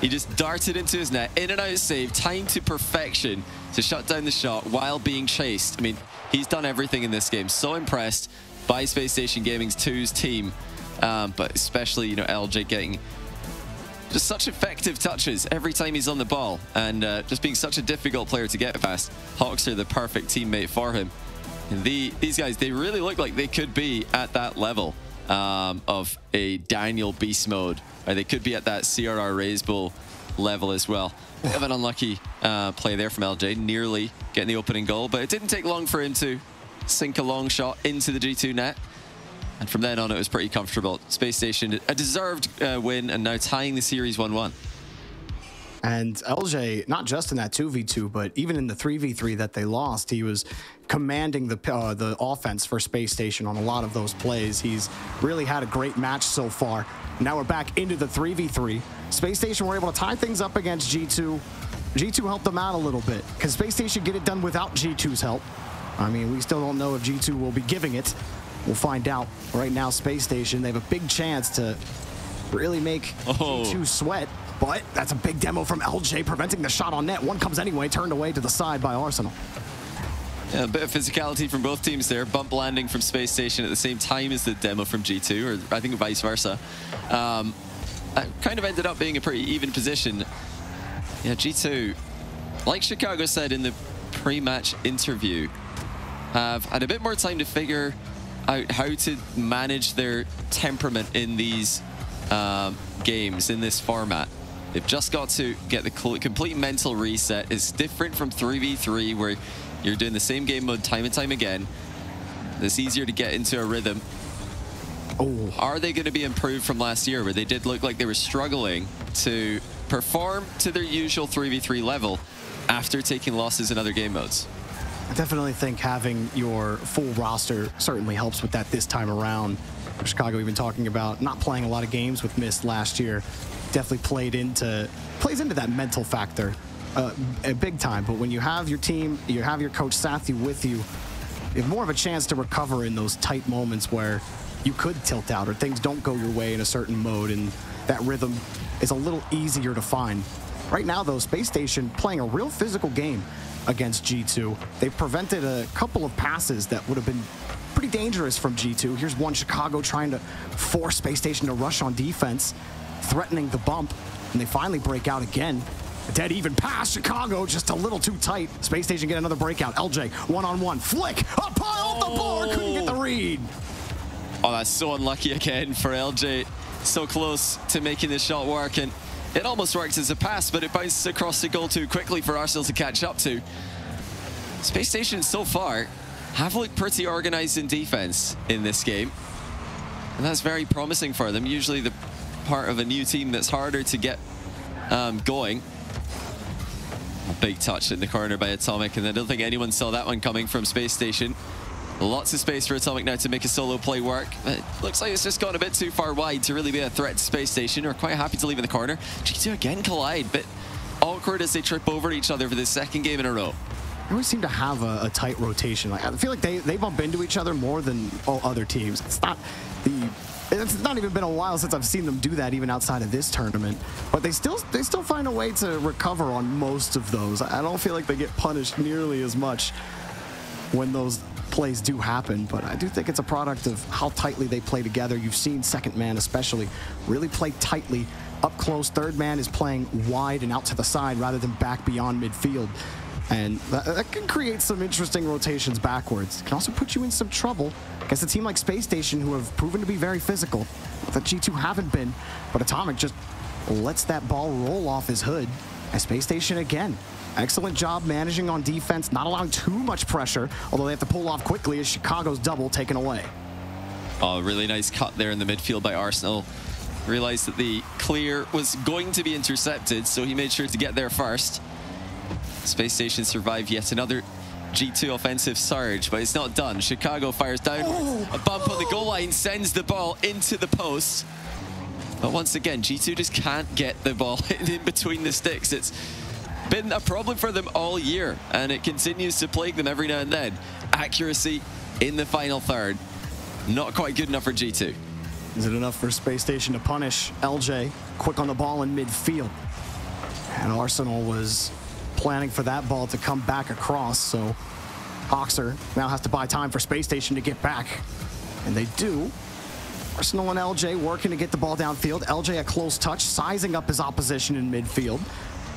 J: He just darted into his net, in and out save, timed to perfection to shut down the shot while being chased. I mean, he's done everything in this game. So impressed by Spacestation Gaming's 2's team, um, but especially, you know, LJ getting just such effective touches every time he's on the ball and uh, just being such a difficult player to get past. Hockser the perfect teammate for him. And the, these guys, they really look like they could be at that level um, of a Daniel Beast mode, or they could be at that CRR Reysbull level as well. Bit of an unlucky uh, play there from LJ, nearly getting the opening goal, but it didn't take long for him to sink a long shot into the G2 net. And from then on, it was pretty comfortable. Spacestation, a deserved uh, win, and now tying the series 1-1.
I: And LJ, not just in that 2v2, but even in the 3v3 that they lost, he was commanding the uh, the offense for Spacestation on a lot of those plays. He's really had a great match so far. Now we're back into the 3v3. Spacestation were able to tie things up against G2. G2 helped them out a little bit because Spacestation get it done without G2's help. I mean, we still don't know if G2 will be giving it. We'll find out. Right now, Spacestation, they have a big chance to really make
J: Oh.
I: G2 sweat. But that's a big demo from LJ preventing the shot on net. One comes anyway, turned away to the side by Arsenal.
J: A bit of physicality from both teams there. Bump landing from Spacestation at the same time as the demo from G2, or I think vice versa. Um, kind of ended up being a pretty even position. Yeah, G2, like Chicago said in the pre-match interview, have had a bit more time to figure out how to manage their temperament in these um, games, in this format. They've just got to get the complete mental reset. It's different from 3v3 where you're doing the same game mode time and time again. It's easier to get into a rhythm.
I: Oh,
J: Are they going to be improved from last year where they did look like they were struggling to perform to their usual 3v3 level after taking losses in other game modes?
I: I definitely think having your full roster certainly helps with that this time around. Chicago even talking about not playing a lot of games with Mist last year. Definitely played into plays into that mental factor uh, a big time. But when you have your team, you have your coach Satthew with you, you have more of a chance to recover in those tight moments where you could tilt out or things don't go your way in a certain mode, and that rhythm is a little easier to find. Right now, though, Spacestation playing a real physical game against G2. They've prevented a couple of passes that would have been pretty dangerous from G2. Here's one Chicago trying to force Spacestation to rush on defense, threatening the bump, and they finally break out again. Dead even pass, Chicago just a little too tight. Spacestation get another breakout. LJ, one-on-one, flick, up high off the board, couldn't get the read.
J: Oh, that's so unlucky again for LJ. So close to making the shot work, and it almost worked as a pass, but it bounces across the goal too quickly for Arsenal to catch up to. Spacestation so far have looked pretty organized in defense in this game. And that's very promising for them. Usually the part of a new team that's harder to get um, going. Big touch in the corner by Atomic, and I don't think anyone saw that one coming from Spacestation. Lots of space for Atomic now to make a solo play work. It looks like it's just gone a bit too far wide to really be a threat to Spacestation. We're quite happy to leave in the corner. G2 again collide, but awkward as they trip over each other for the second game in a row.
I: They always seem to have a, a, tight rotation. Like I feel like they, they bump into each other more than all other teams. It's not the it's not even been a while since I've seen them do that even outside of this tournament. But they still they still find a way to recover on most of those. I don't feel like they get punished nearly as much when those plays do happen, but I do think it's a product of how tightly they play together. You've seen second man especially really play tightly up close. Third man is playing wide and out to the side rather than back beyond midfield. And that, that, can create some interesting rotations backwards. Can also put you in some trouble against a team like Spacestation who have proven to be very physical. That G2 haven't been, but Atomic just lets that ball roll off his hood. And Spacestation again. Excellent job managing on defense, not allowing too much pressure, although they have to pull off quickly as Chicago's double taken away.
J: Oh, really nice cut there in the midfield by Arsenal. Realized that the clear was going to be intercepted, so he made sure to get there first. Spacestation survived yet another G2 offensive surge, but it's not done. Chicago fires down. Oh. A bump on the goal line sends the ball into the post. But once again, G2 just can't get the ball in between the sticks. It's been a problem for them all year, and it continues to plague them every now and then. Accuracy in the final third, not quite good enough for G2.
I: Is it enough for Spacestation to punish LJ? Quick on the ball in midfield. And Arsenal was planning for that ball to come back across, so Hockser now has to buy time for Spacestation to get back. And they do. Arsenal and LJ working to get the ball downfield. LJ a close touch, sizing up his opposition in midfield.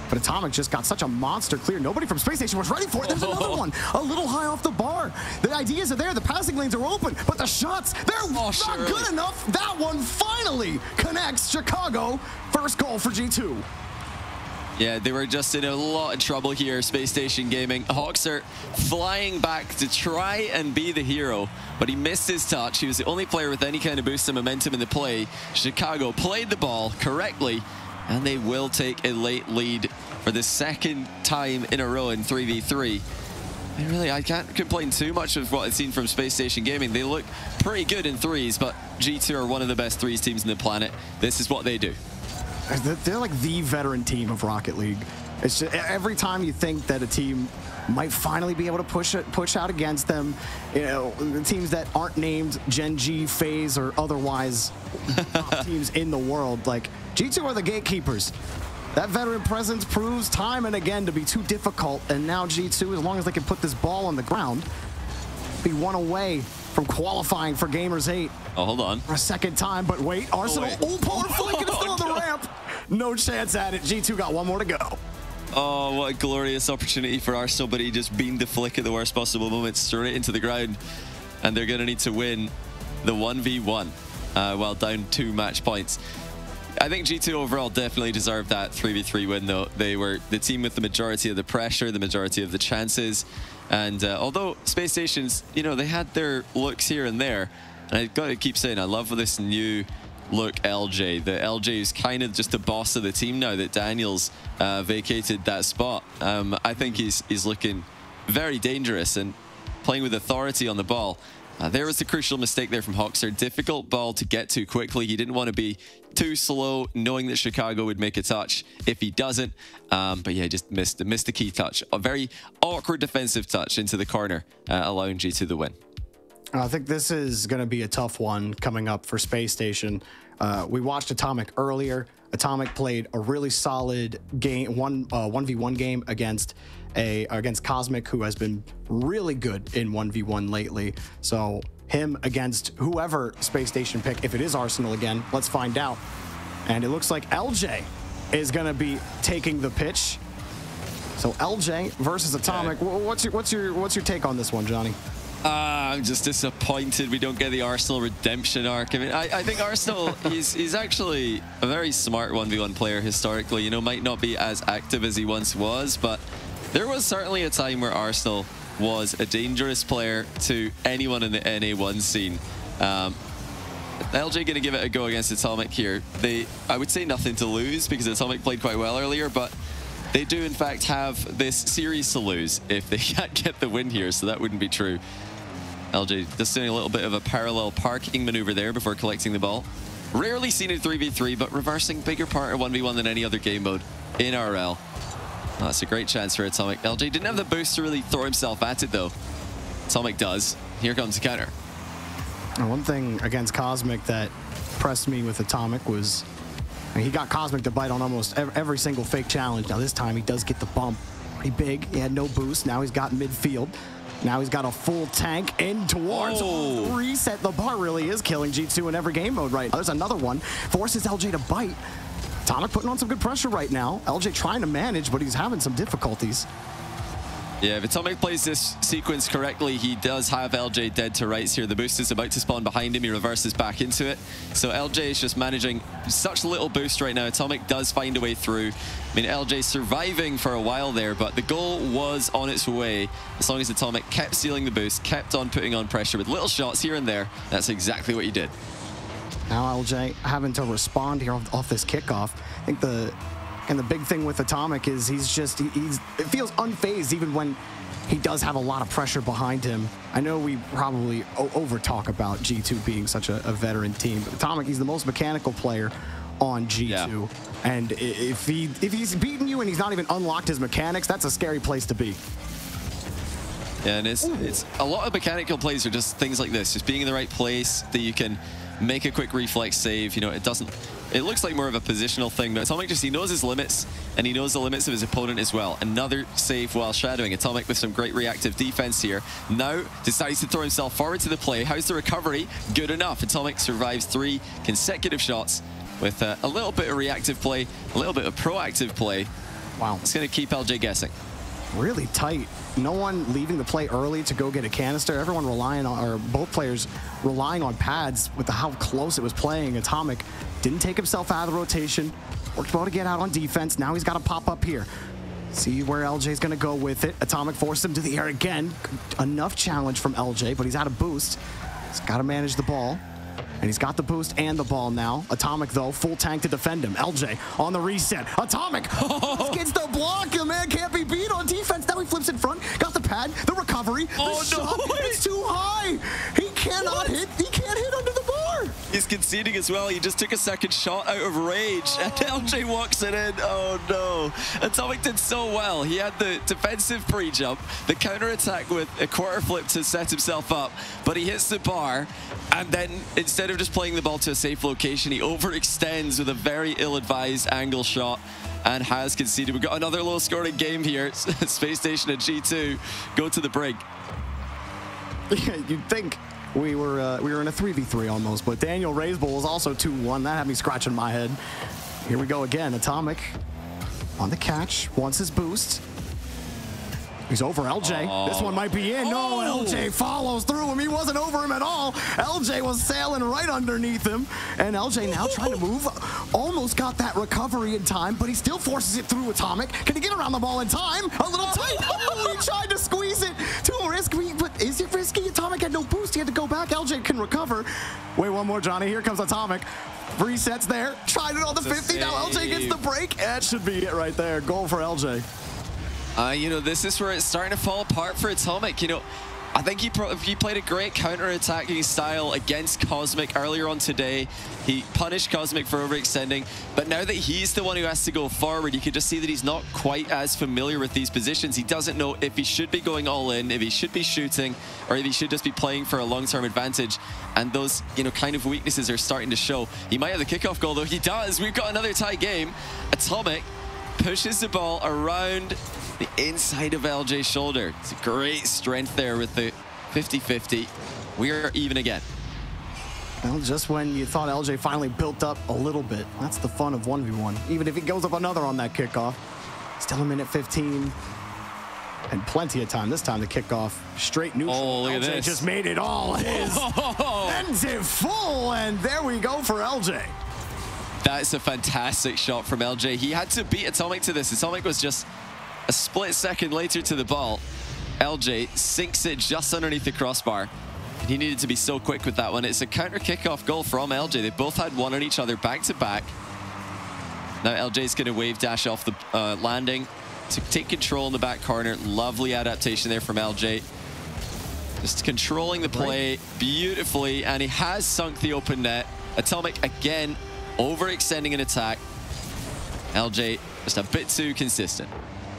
I: But Atomic just got such a monster clear. Nobody from Spacestation was ready for it. There's another oh. one, a little high off the bar. The ideas are there. The passing lanes are open, but the shots, they're oh, not surely. good enough. That one finally connects Chicago. First goal for G2.
J: Yeah, they were just in a lot of trouble here, Spacestation Gaming. Hockser flying back to try and be the hero, but he missed his touch. He was the only player with any kind of boost of momentum in the play. Chicago played the ball correctly, and they will take a late lead for the second time in a row in 3v3. And really, I can't complain too much of what I've seen from Spacestation Gaming. They look pretty good in threes, but G2 are one of the best threes teams in the planet. This is what they do.
I: They're like the veteran team of Rocket League. It's just, every time you think that a team might finally be able to push it, push out against them, you know, the teams that aren't named Gen G, FaZe, or otherwise teams in the world, like G2 are the gatekeepers. That veteran presence proves time and again to be too difficult, and now G2, as long as they can put this ball on the ground, be one away from qualifying for Gamers 8.
J: Oh, hold on.
I: For a second time, but wait, oh, Arsenal, oh, wait. flake, No chance at it. G2 got one more to go.
J: Oh, what a glorious opportunity for Arsenal, but he just beamed the flick at the worst possible moment straight into the ground. And they're going to need to win the 1v1 uh, while down two match points. I think G2 overall definitely deserved that 3v3 win, though. They were the team with the majority of the pressure, the majority of the chances. And uh, although Spacestations, you know, they had their looks here and there, and I got to keep saying, I love this new look LJ. The LJ is kind of just the boss of the team now that Daniels uh, vacated that spot. Um, I think he's, he's looking very dangerous and playing with authority on the ball. Uh, there was the crucial mistake there from Hockser. Difficult ball to get to quickly. He didn't want to be too slow, knowing that Chicago would make a touch if he doesn't. Um, but yeah, just missed, missed the key touch. A very awkward defensive touch into the corner, uh, allowing G2 the win.
I: I think this is going to be a tough one coming up for Spacestation. Uh, we watched Atomic earlier. Atomic played a really solid game, one uh, 1v1 game against a against Cosmic, who has been really good in 1v1 lately. So him against whoever Spacestation pick, if it is Arsenal again, let's find out. And it looks like LJ is going to be taking the pitch. So LJ versus Atomic. What's your what's your what's your take on this one, Johnny?
J: Uh, I'm just disappointed we don't get the Arsenal redemption arc. I mean, I, I think Arsenal, he's, he's actually a very smart 1v1 player historically. You know, might not be as active as he once was, but there was certainly a time where Arsenal was a dangerous player to anyone in the NA1 scene. Um, LJ going to give it a go against Atomic here. They, I would say nothing to lose because Atomic played quite well earlier, but they do in fact have this series to lose if they can't get the win here, so that wouldn't be true. LJ just doing a little bit of a parallel parking maneuver there before collecting the ball. Rarely seen in 3v3, but reversing bigger part of 1v1 than any other game mode in RL. Oh, that's a great chance for Atomic. LJ didn't have the boost to really throw himself at it though. Atomic does. Here comes the counter.
I: One thing against Cosmic that pressed me with Atomic was he got Cosmic to bite on almost every single fake challenge. Now this time he does get the bump. Pretty big. He had no boost. Now he's got midfield. Now he's got a full tank in towards
J: Oh.
I: reset. The bar really is killing G2 in every game mode right now. There's another one. Forces LJ to bite. Atomic putting on some good pressure right now. LJ trying to manage, but he's having some difficulties.
J: Yeah, if Atomic plays this sequence correctly, he does have LJ dead to rights here. The boost is about to spawn behind him. He reverses back into it. So LJ is just managing such little boost right now. Atomic does find a way through. I mean, LJ surviving for a while there, but the goal was on its way. As long as Atomic kept sealing the boost, kept on putting on pressure with little shots here and there, that's exactly what he did.
I: Now LJ having to respond here off, off this kickoff. I think the and the big thing with Atomic is he's just he, he's it feels unfazed even when he does have a lot of pressure behind him. I know we probably o- over talk about G2 being such a, a veteran team, but Atomic he's the most mechanical player on G2.
J: Yeah.
I: And if he if he's beaten you and he's not even unlocked his mechanics, that's a scary place to be.
J: Yeah, and it's it's a lot of mechanical plays are just things like this, just being in the right place that you can make a quick reflex save. You know, it doesn't. It looks like more of a positional thing, but Atomic just he knows his limits and he knows the limits of his opponent as well. Another save while shadowing. Atomic with some great reactive defense here. Now decides to throw himself forward to the play. How's the recovery? Good enough. Atomic survives three consecutive shots with uh, a little bit of reactive play, a little bit of proactive play.
I: Wow.
J: It's going to keep LJ guessing.
I: Really tight. No one leaving the play early to go get a canister. Everyone relying on, or both players relying on pads with how close it was playing. Atomic didn't take himself out of the rotation. Worked well to get out on defense. Now he's got to pop up here. See where LJ's going to go with it. Atomic forced him to the air again. Enough challenge from LJ, but he's out of boost. He's got to manage the ball. And he's got the boost and the ball now. Atomic, though, full tank to defend him. LJ on the reset. Atomic Oh. gets the block. The man can't be beat on defense. Now he flips in front. Got the pad, the recovery. The
J: Oh, no
I: shot.
J: way.
I: It's too high. He cannot hit. He can't hit under the bar.
J: He's conceding as well. He just took a second shot out of rage, and oh. LJ walks it in. Oh no! Atomic did so well. He had the defensive pre-jump, the counter attack with a quarter flip to set himself up, but he hits the bar, and then instead of just playing the ball to a safe location, he overextends with a very ill-advised angle shot. And has conceded. We've got another low-scoring game here. Space Station and G2 go to the break.
I: You'd think we were uh, we were in a 3v3 almost, but Daniel Reysbull was also 2-1. That had me scratching my head. Here we go again. Atomic on the catch. Wants his boost. He's over LJ. This one might be in. No, oh. LJ follows through him. He wasn't over him at all. LJ was sailing right underneath him. And LJ now trying to move. Almost got that recovery in time, but he still forces it through Atomic. Can he get around the ball in time? A little oh. tight. Oh, he tried to squeeze it. Too risky, but is it risky? Atomic had no boost. He had to go back. LJ can recover. Wait, one more, Johnny. Here comes Atomic. Resets there. Tried it on the
J: It's
I: 50. Now LJ gets the break. That should be it right there. Goal for LJ.
J: Uh, you know, this is where it's starting to fall apart for Atomic. You know, I think he, he played a great counter-attacking style against Cosmic earlier on today. He punished Cosmic for overextending, but now that he's the one who has to go forward, you can just see that he's not quite as familiar with these positions. He doesn't know if he should be going all in, if he should be shooting, or if he should just be playing for a long-term advantage. And those, you know, kind of weaknesses are starting to show. He might have the kickoff goal, though. He does. We've got another tie game. Atomic pushes the ball around the inside of LJ's shoulder. It's a great strength there with the 50-50. We're even again.
I: Well, just when you thought LJ finally built up a little bit. That's the fun of 1v1. Even if he goes up another on that kickoff. Still a minute 15. And plenty of time. This time the kickoff straight neutral.
J: Oh, look at
I: LJ
J: this.
I: just made it all his. Ends it full. And there we go for LJ.
J: That's a fantastic shot from LJ. He had to beat Atomic to this. Atomic was just a split second later to the ball. LJ sinks it just underneath the crossbar. He needed to be so quick with that one. It's a counter kickoff goal from LJ. They both had one on each other back to back. Now LJ's going to wave dash off the uh, landing to take control in the back corner. Lovely adaptation there from LJ. Just controlling the play beautifully, and he has sunk the open net. Atomic again overextending an attack. LJ just a bit too consistent.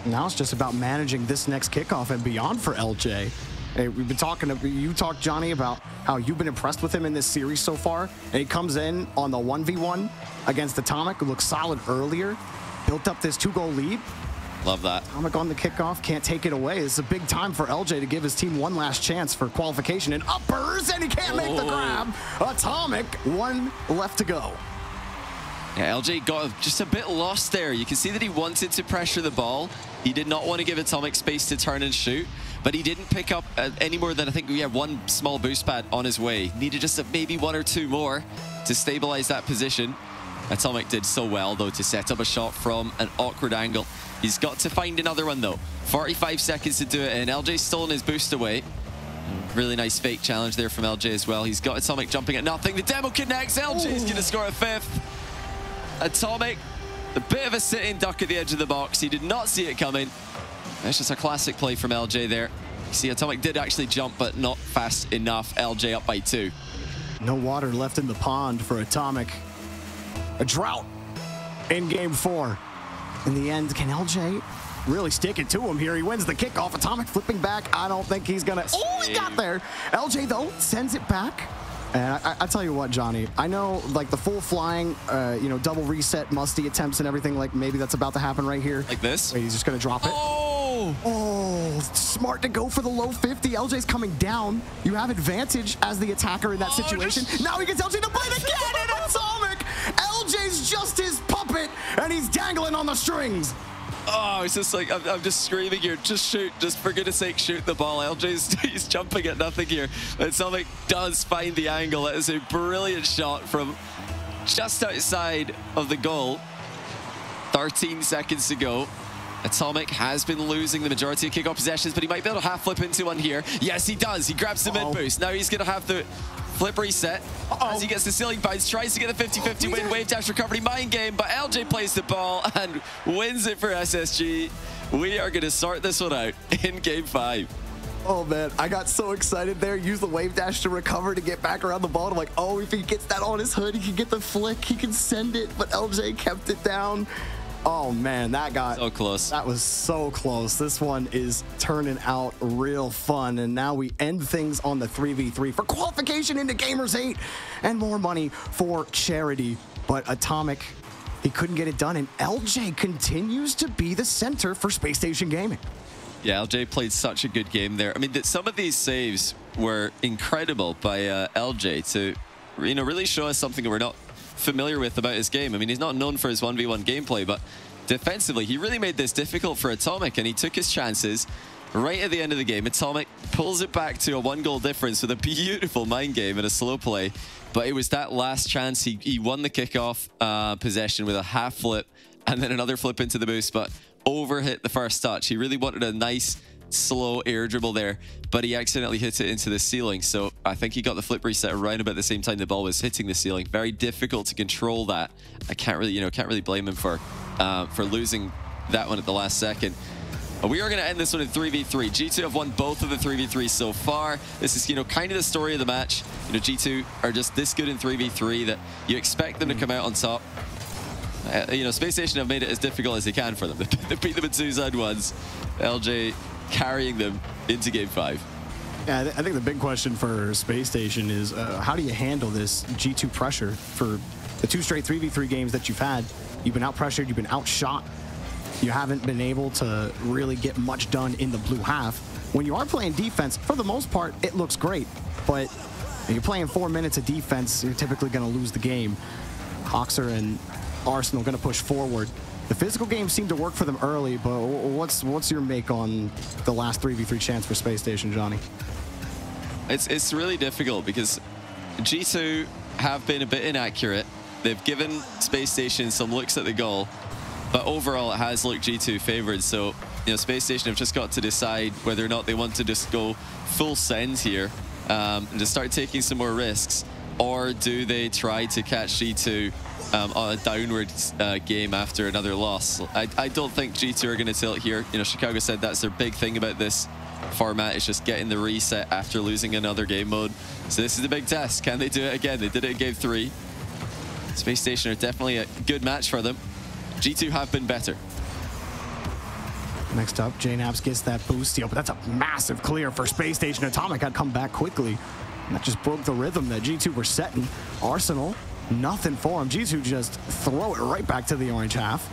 I: Now it's just about managing this next kickoff and beyond for LJ. Hey, we've been talking, you talked, Johnny, about how you've been impressed with him in this series so far. And he comes in on the 1v1 against Atomic, who looked solid earlier, built up this two goal lead.
J: Love that.
I: Atomic on the kickoff, can't take it away. It's a big time for LJ to give his team one last chance for qualification and uppers, and he can't make the grab. Atomic, one left to go.
J: Yeah, LJ got just a bit lost there. You can see that he wanted to pressure the ball. He did not want to give Atomic space to turn and shoot, but he didn't pick up uh, any more than I think we had one small boost pad on his way. Needed just a, maybe one or two more to stabilize that position. Atomic did so well, though, to set up a shot from an awkward angle. He's got to find another one, though. 45 seconds to do it, and LJ's stolen his boost away. Really nice fake challenge there from LJ as well. He's got Atomic jumping at nothing. The demo connects. LJ's going to score a fifth. Atomic, a bit of a sitting duck at the edge of the box. He did not see it coming. That's just a classic play from LJ there. You see, Atomic did actually jump, but not fast enough. LJ up by two.
I: No water left in the pond for Atomic. A drought in game four. In the end, can LJ really stick it to him here? He wins the kickoff. Atomic flipping back. I don't think he's gonna. Oh, he got there. LJ though sends it back. And I, I tell you what, Johnny, I know like the full flying, uh, you know, double reset, musty attempts and everything. Like maybe that's about to happen right here.
J: Like this?
I: Wait, he's just gonna drop it.
J: Oh!
I: Oh, smart to go for the low 50. LJ's coming down. You have advantage as the attacker in that
J: Oh,
I: situation.
J: just-
I: Now he gets LJ to play the and Atomic! LJ's just his puppet, and he's dangling on the strings.
J: Oh, it's just like, I'm, I'm just screaming here. Just shoot. Just for goodness sake, shoot the ball. LJ's he's jumping at nothing here. Atomic does find the angle. That is a brilliant shot from just outside of the goal. 13 seconds to go. Atomic has been losing the majority of kickoff possessions, but he might be able to half flip into one here. Yes, he does. He grabs the mid boost. Now he's going to have the flip reset as he gets the ceiling bounce, tries to get the 50-50 win, wave dash recovery, mind game, but LJ plays the ball and wins it for SSG. We are going to sort this one out in game five.
I: Oh man, I got so excited there. Use the wave dash to recover to get back around the ball. I'm like, oh, if he gets that on his hood, he can get the flick, he can send it. But LJ kept it down. Oh man, that got
J: So close.
I: That was so close. This one is turning out real fun. And now we end things on the 3v3 for qualification into Gamers 8 and more money for charity. But Atomic, he couldn't get it done. And LJ continues to be the center for Spacestation Gaming.
J: Yeah, LJ played such a good game there. I mean, some of these saves were incredible by uh, LJ to, you know, really show us something that we're not familiar with about his game. I mean, he's not known for his 1v1 gameplay, but defensively, he really made this difficult for Atomic, and he took his chances. Right at the end of the game, Atomic pulls it back to a one goal difference with a beautiful mind game and a slow play. But it was that last chance. He, he won the kickoff uh, possession with a half flip and then another flip into the boost, but overhit the first touch. He really wanted a nice, slow air dribble there, but he accidentally hit it into the ceiling. So I think he got the flip reset around about the same time the ball was hitting the ceiling. Very difficult to control that. I can't really, you know, can't really blame him for uh, for losing that one at the last second. We are going to end this one in 3v3. G2 have won both of the 3v3 so far. This is, you know, kind of the story of the match. You know, G2 are just this good in 3v3 that you expect them to come out on top. Uh, you know, Spacestation have made it as difficult as they can for them. they beat them in two side ones. LJ carrying them into game five.
I: Yeah, I th- I think the big question for Spacestation is uh, how do you handle this G2 pressure for the two straight 3v3 games that you've had? You've been out pressured, you've been outshot. You haven't been able to really get much done in the blue half. When you are playing defense, for the most part, it looks great. But you're playing four minutes of defense, you're typically going to lose the game. Hockser and Arsenal going to push forward. The physical game seemed to work for them early, but what's what's your make on the last 3v3 chance for Spacestation, Johnny?
J: It's it's really difficult because G2 have been a bit inaccurate. They've given Spacestation some looks at the goal, but overall it has looked G2 favored. So, you know, Spacestation have just got to decide whether or not they want to just go full send here um, and just start taking some more risks? Or do they try to catch G2 um, on a downward uh, game after another loss? I, I don't think G2 are going to tilt here. You know, Chicago said that's their big thing about this format is just getting the reset after losing another game mode. So this is a big test. Can they do it again? They did it in game three. Spacestation are definitely a good match for them. G2 have been better.
I: Next up, JKnaps gets that boost steal, but that's a massive clear for Spacestation. Atomic had come back quickly. And that just broke the rhythm that G2 were setting. Arsenal, nothing for him. G2 just throw it right back to the orange half.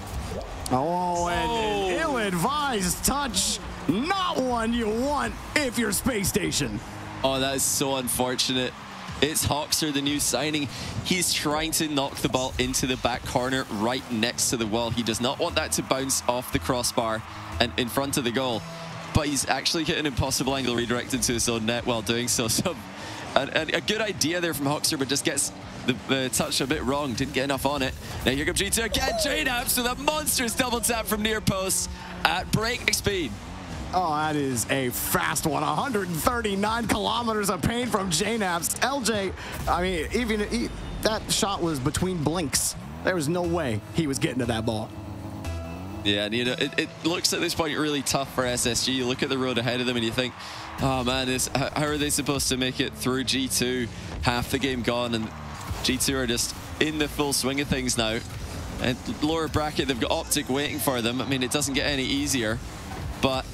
I: Oh, and an oh. ill-advised touch. Not one you want if you're Spacestation.
J: Oh, that is so unfortunate. It's Hockser, the new signing. He's trying to knock the ball into the back corner right next to the wall. He does not want that to bounce off the crossbar and in front of the goal. But he's actually hit an impossible angle redirected to his own net while doing so. So a, a, a good idea there from Hockser, but just gets the, the, touch a bit wrong. Didn't get enough on it. Now here comes G2 again. JKnaps with a monstrous double tap from near post at breakneck speed.
I: Oh, that is a fast one. 139 kilometers of pain from JKnaps. LJ, I mean, even he, that shot was between blinks. There was no way he was getting to that ball.
J: Yeah, and you know, it, it, looks at this point really tough for SSG. You look at the road ahead of them and you think, oh man, this, how are they supposed to make it through G2? Half the game gone, and G2 are just in the full swing of things now. And lower bracket, they've got Optic waiting for them. I mean, it doesn't get any easier, but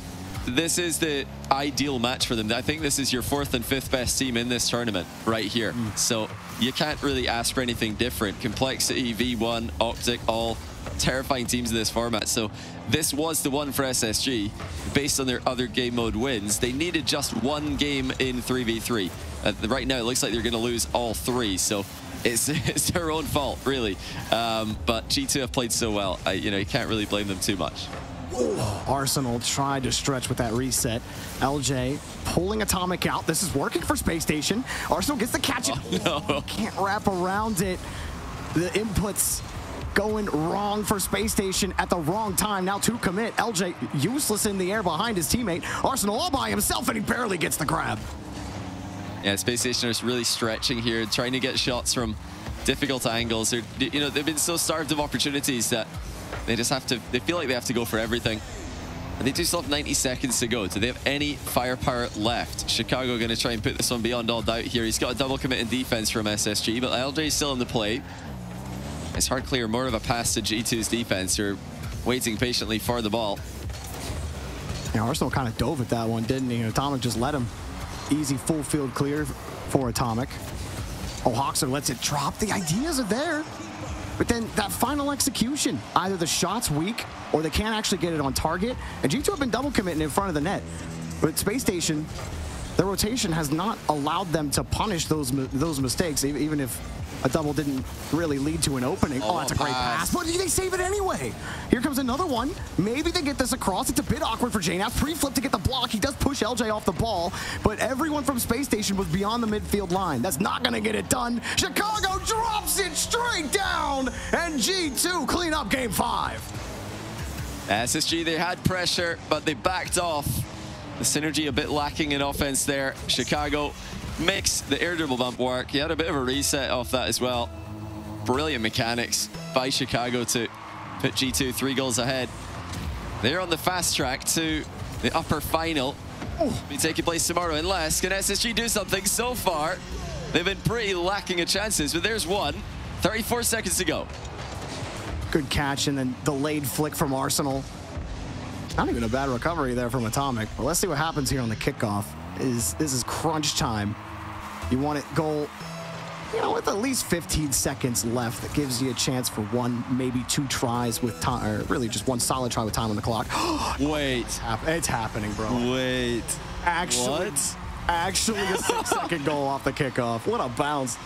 J: this is the ideal match for them. I think this is your fourth and fifth best team in this tournament right here. Mm. So you can't really ask for anything different. Complexity, V1, Optic, all terrifying teams in this format. So this was the one for SSG. Based on their other game mode wins, they needed just one game in 3v3. Uh, right now, it looks like they're going to lose all three. So it's, it's their own fault, really. Um, but G2 have played so well. I, you know, you can't really blame them too much.
I: Arsenal tried to stretch with that reset. LJ pulling Atomic out. This is working for Spacestation. Arsenal gets the catch. It.
J: Oh, no.
I: Can't wrap around it. The inputs going wrong for Spacestation at the wrong time. Now to commit. LJ useless in the air behind his teammate. Arsenal all by himself, and he barely gets the grab.
J: Yeah, Spacestation is really stretching here, trying to get shots from difficult angles. They're, you know, they've been so starved of opportunities that they just have to, they feel like they have to go for everything. And they do still have 90 seconds to go. Do they have any firepower left? Chicago going to try and put this one beyond all doubt here. He's got a double commit in defense from SSG, but LJ is still in the play. It's hard clear, more of a pass to G2's defense, who are waiting patiently for the ball.
I: Yeah, Arsenal kind of dove at that one, didn't he? Atomic just let him. Easy full field clear for Atomic. Oh, Hockser lets it drop. The ideas are there. But then that final execution, either the shot's weak or they can't actually get it on target. And G2 have been double committing in front of the net. But Spacestation, the rotation has not allowed them to punish those those mistakes, even if a double didn't really lead to an opening. Oh, oh that's a great pass. pass. But they save it anyway. Here comes another one. Maybe they get this across. It's a bit awkward for JKnaps. Pre-flip to get the block. He does push LJ off the ball, but everyone from Spacestation was beyond the midfield line. That's not going to get it done. Chicago drops it straight down, and G2 clean up game five.
J: SSG, they had pressure, but they backed off. The synergy a bit lacking in offense there. Chicago makes the air dribble bump work. He had a bit of a reset off that as well. Brilliant mechanics by Chicago to put G2 three goals ahead. They're on the fast track to the upper final. Be taking place tomorrow unless can SSG do something so far? They've been pretty lacking of chances, but there's one. 34 seconds to go.
I: Good catch and then delayed flick from Arsenal. Not even a bad recovery there from Atomic. But let's see what happens here on the kickoff is this is crunch time. You want it goal, you know, with at least 15 seconds left. That gives you a chance for one, maybe two tries with time, or really just one solid try with time on the clock.
J: Wait.
I: It's, hap it's, happening, bro.
J: Wait.
I: Actually,
J: what?
I: Actually, a six-second goal off the kickoff. What a bounce.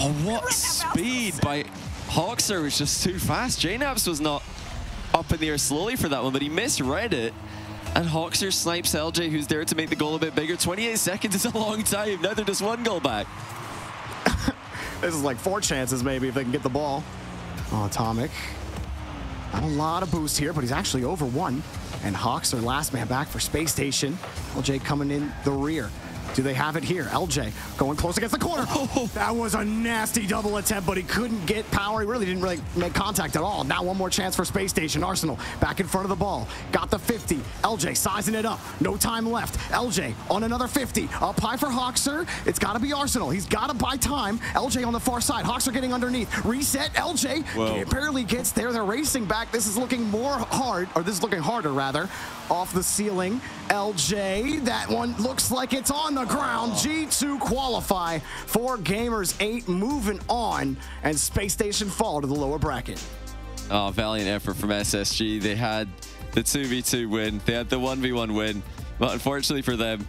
J: Oh, what speed by Hockser was just too fast. JKnaps was not up in the air slowly for that one, but he misread it. And Hockser snipes LJ, who's there to make the goal a bit bigger. 28 seconds is a long time. They're just one goal back.
I: this is like four chances, maybe, if they can get the ball. Oh, Atomic. Not a lot of boost here, but he's actually over one. And Hockser last man back for Spacestation. LJ coming in the rear. Do they have it here? LJ going close against the corner. Oh. That was a nasty double attempt, but he couldn't get power. He really didn't really make contact at all. Now one more chance for Spacestation. Arsenal back in front of the ball. Got the 50. LJ sizing it up. No time left. LJ on another 50. Up high for Hockser. It's got to be Arsenal. He's got to buy time. LJ on the far side. Hockser getting underneath. Reset. LJ barely gets there. They're racing back. This is looking more hard, or this is looking harder rather. Off the ceiling. LJ. That one looks like it's on the ground. G2 qualify for Gamers 8 moving on, and Spacestation fall to the lower bracket.
J: Oh, valiant effort from SSG. They had the 2v2 win. They had the 1v1 win. But unfortunately for them,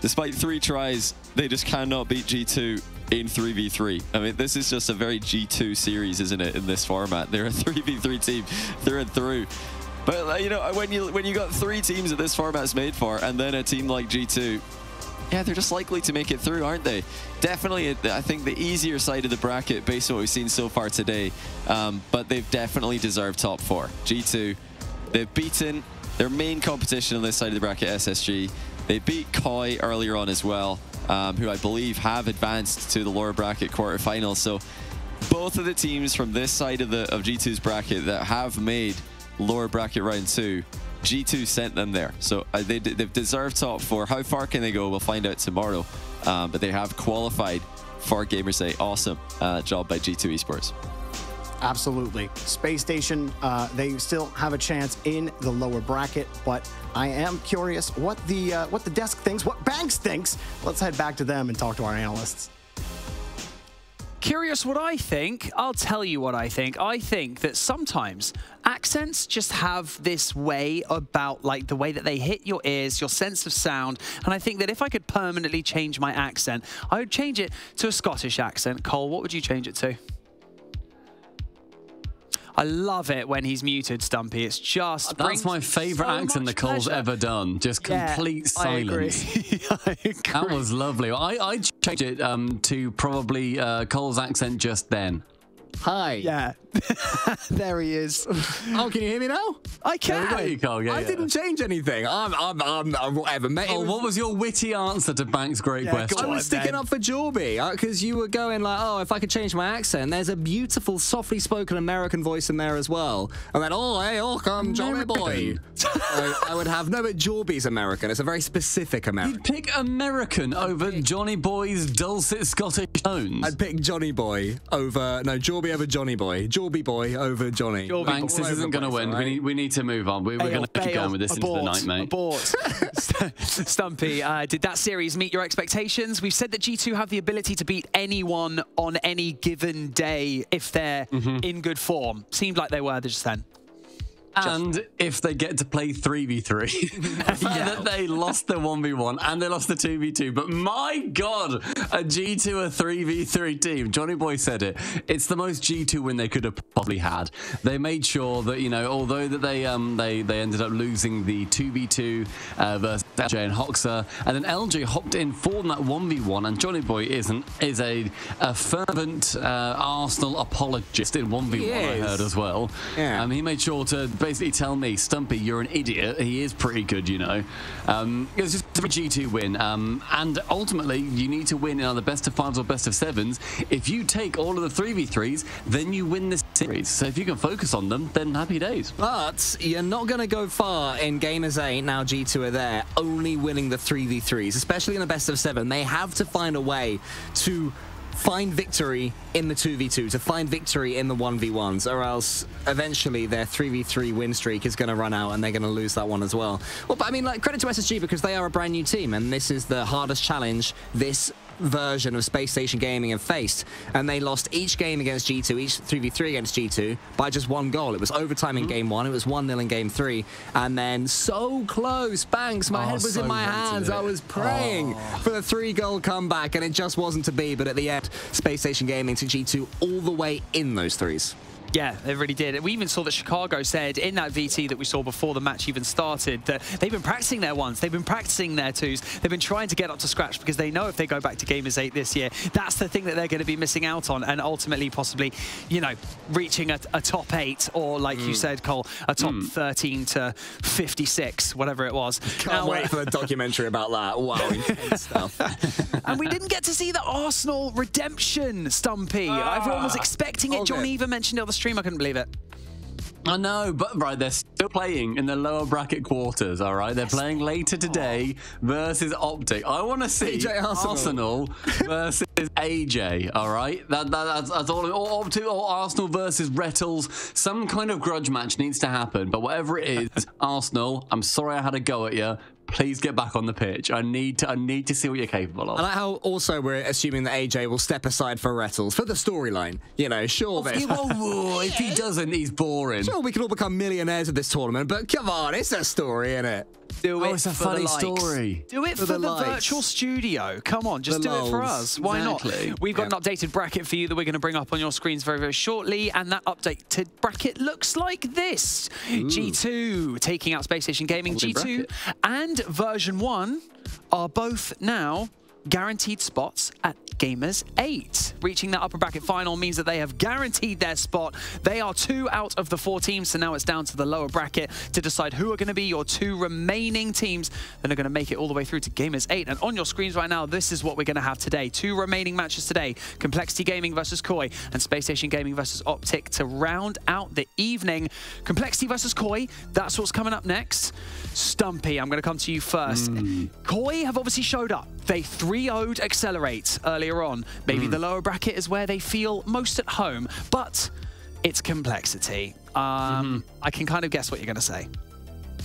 J: despite three tries, they just cannot beat G2 in 3v3. I mean, this is just a very G2 series, isn't it, in this format? They're a 3v3 team through and through. But, uh, you know, when you when you got three teams that this format's made for, and then a team like G2, yeah, they're just likely to make it through, aren't they? Definitely, I think the easier side of the bracket based on what we've seen so far today. Um, but they've definitely deserved top four. G2, they've beaten their main competition on this side of the bracket, SSG. They beat Koi earlier on as well, um, who I believe have advanced to the lower bracket quarterfinals. So both of the teams from this side of the of G2's bracket that have made lower bracket round two, G2 sent them there. So uh, they, they've deserved top four. How far can they go? We'll find out tomorrow. Um, but they have qualified for Gamers 8. Awesome uh, job by G2 Esports.
I: Absolutely. Spacestation, uh, they still have a chance in the lower bracket, but I am curious what the uh, what the desk thinks, what Banks thinks. Let's head back to them and talk to our analysts.
A: Curious what I think? I'll tell you what I think. I think that sometimes accents just have this way about like the way that they hit your ears, your sense of sound. And I think that if I could permanently change my accent, I would change it to a Scottish accent. Cole, what would you change it to? I love it when he's muted, Stumpy. It's just
B: That's my favourite
A: so
B: accent
A: much
B: that Cole's
A: pleasure.
B: ever done. Just
A: Yeah,
B: complete
A: agree.
B: silence. That was lovely. I, I changed it um, to probably uh, Cole's accent just then.
C: Hi.
A: Yeah. there he is.
C: Oh, can you hear me now?
A: I can.
B: There you go. Yeah,
C: I
B: yeah.
C: didn't change anything. I'm, I'm, I'm, I'm whatever. Mate,
B: Oh,
C: was-
B: what was your witty answer to Banks' great
A: Yeah,
B: question?
C: I was sticking up for Jorby uh, because you were going like, oh, if I could change my accent, there's a beautiful, softly spoken American voice in there as well. And then, oh, hey, oh, come, Johnny boy. I, I would have no, but Jorby's American. It's a very specific American.
B: You'd pick American over Johnny Boy's dulcet Scottish tones.
C: I'd pick Johnny Boy over no Jorby over Johnny Boy. Jorby Boy over Johnny.
A: Jorby
B: Banks, this isn't going to win.
C: all
B: We need, we need to move on. We, we're going to keep going with this
A: abort,
B: into the night, mate.
A: Abort. Stumpy, uh, did that series meet your expectations? We've said that G2 have the ability to beat anyone on any given day if they're
B: Mm-hmm.
A: in good form. Seemed like they were just then.
B: And if they get to play 3v3, the fact that they lost the 1v1 and they lost the 2v2, but my god, a G2 a 3v3 team. Johnny Boy said it. It's the most G2 win they could have possibly had. They made sure that, you know, although that they um they, they ended up losing the 2v2 uh, versus LJ and Hockser, and then LJ hopped in for that 1v1, and Johnny Boy isn't is a, a fervent uh, Arsenal apologist in 1v1,
C: He
B: I heard as well.
C: Yeah.
B: Um, he made sure to basically tell me, Stumpy, you're an idiot. He is pretty good, you know. Um, it was just a G2 win. Um, and ultimately, you need to win in either best of fives or best of sevens. If you take all of the 3v3s, then you win this series. So if you can focus on them, then happy days.
C: But you're not going to go far in Gamers 8, now G2 are there, only winning the 3v3s, especially in the best of seven. They have to find a way to find victory in the 2v2, to find victory in the 1v1s, or else eventually their 3v3 win streak is going to run out and they're going to lose that one as well. Well, but I mean, like, credit to SSG because they are a brand new team, and this is the hardest challenge this version of Spacestation Gaming have faced. And they lost each game against G2, each 3v3 against G2, by just one goal. It was overtime in hmm. game one, it was 1 0 in game three. And then so close, Banks, my
B: Oh,
C: head was
B: so
C: in my hands. I was praying oh. for the three goal comeback, and it just wasn't to be. But at the end, Spacestation Gaming to G2 all the way in those threes.
A: Yeah, they really did. We even saw that Chicago said in that VT that we saw before the match even started that they've been practicing their ones, they've been practicing their twos, they've been trying to get up to scratch because they know if they go back to Gamers 8 this year, that's the thing that they're going to be missing out on and ultimately possibly, you know, reaching a, a top 8 or, like you mm. said, Cole, a top mm. 13 to 56, whatever it was.
C: Can't
A: Now,
C: wait
A: uh,
C: for the documentary about that. Wow, intense stuff.
A: and we didn't get to see the Arsenal redemption, Stumpy. Ah, Everyone was expecting it. John
C: it.
A: Eva mentioned it on the stream. I couldn't believe it.
B: I know, but right, they're still playing in the lower bracket quarters, all right? They're playing later today oh. versus Optic. I want to see
C: AJ Arsenal.
B: Arsenal versus AJ, all right? That, that, that's, that's all. Or, Optic or Arsenal versus Retals. Some kind of grudge match needs to happen, but whatever it is, Arsenal, I'm sorry I had a go at you. Please get back on the pitch. I need to. I need to see what you're capable of.
C: I like how also we're assuming that AJ will step aside for Retals for the storyline. You know, sure,
B: Yeah,
C: there's-
B: whoa, whoa, if he doesn't, he's boring.
C: sure we can all become millionaires of this tournament, but come on, it's a story, isn't it?
A: Do
B: Oh,
A: it
B: it's a
A: for
B: funny
A: the
B: story.
A: Do it
C: For
A: for,
C: the
A: the, virtual studio. Come on, just
C: The
A: do it for us. Why
B: Exactly.
A: not? We've got an updated bracket for you that we're going to bring up on your screens very, very shortly. And that updated bracket looks like this G2 taking out Spacestation Gaming.
B: Holding
A: G2
B: bracket.
A: and version 1 are both now guaranteed spots at Gamers 8. Reaching that upper bracket final means that they have guaranteed their spot. They are two out of the four teams, so now it's down to the lower bracket to decide who are going to be your two remaining teams that are going to make it all the way through to Gamers 8. And on your screens right now, this is what we're going to have today. Two remaining matches today. Complexity Gaming versus Koi and Spacestation Gaming versus Optic to round out the evening. Complexity versus Koi, that's what's coming up next. Stumpy, I'm going to come to you first. Mm. Koi have obviously showed up. They 3-0'd Accelerate earlier on. Maybe the lower bracket is where they feel most at home, but it's complexity. Um, I can kind of guess what you're going to say.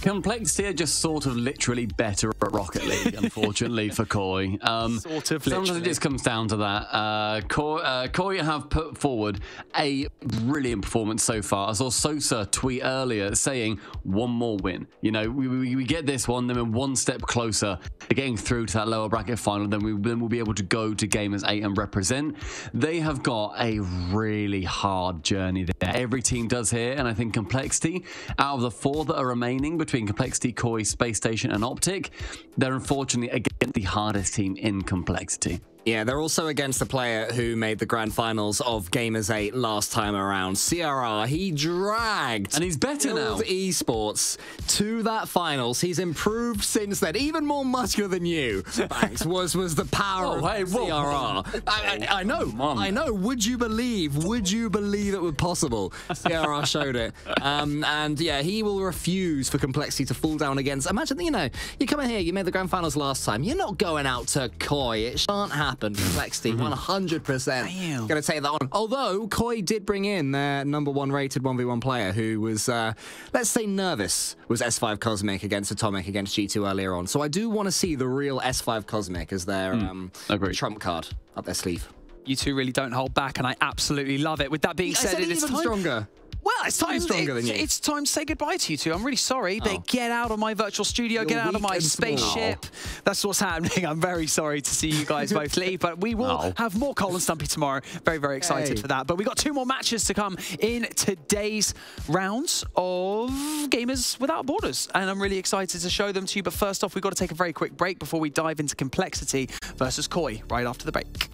B: Complexity are just sort of literally better at Rocket League, unfortunately for Koi. Um,
A: Sort of
B: Sometimes it just comes down to that. Uh, Koi, uh, Koi have put forward a brilliant performance so far. I saw Sosa tweet earlier saying one more win. You know, we, we, we get this one, then we're one step closer to getting through to that lower bracket final. Then, we, then we'll be able to go to Gamers 8 and represent. They have got a really hard journey there. Every team does here, and I think Complexity, out of the four that are remaining between Complexity, Koi, Spacestation, and Optic, they're unfortunately against the hardest team in Complexity.
C: Yeah, they're also against the player who made the grand finals of Gamers 8 last time around. CRR, he dragged
B: And he's better now.
C: Esports to that finals. He's improved since then, even more muscular than you. Thanks. was was the power
B: Whoa,
C: of
B: hey, whoa,
C: CRR. I, I, I know. I know. Would you believe? Would you believe it was possible? CRR showed it, um, and yeah, he will refuse for complexity to fall down against. Imagine, you know, you come in here, you made the grand finals last time. You're not going out to Koi. It shan't happen. Complexity, 100. percent
A: Damn.
C: Going to take that on. Although Koi did bring in their number one rated 1v1 player who was, uh, let's say, nervous, was S5 Cosmic against Atomic against G2 earlier on. So I do want to see the real S5 Cosmic as their um, trump card up their sleeve.
A: You two really don't hold back, and I absolutely love it. With that being said, it is time.
C: stronger.
A: Well, it's time.
C: stronger than
A: it's,
C: you.
A: it's time to say goodbye to you two. I'm really sorry, but oh. get out of my virtual studio,
C: You're
A: get out of my
C: and small.
A: spaceship. That's what's happening. I'm very sorry to see you guys both leave, but we will
B: Oh.
A: have more Cole and Stumpy tomorrow. Very, very excited
C: Yay.
A: for that. But we got two more matches to come in today's rounds of Gamers Without Borders, and I'm really excited to show them to you. But first off, we've got to take a very quick break before we dive into complexity versus Koi right after the break.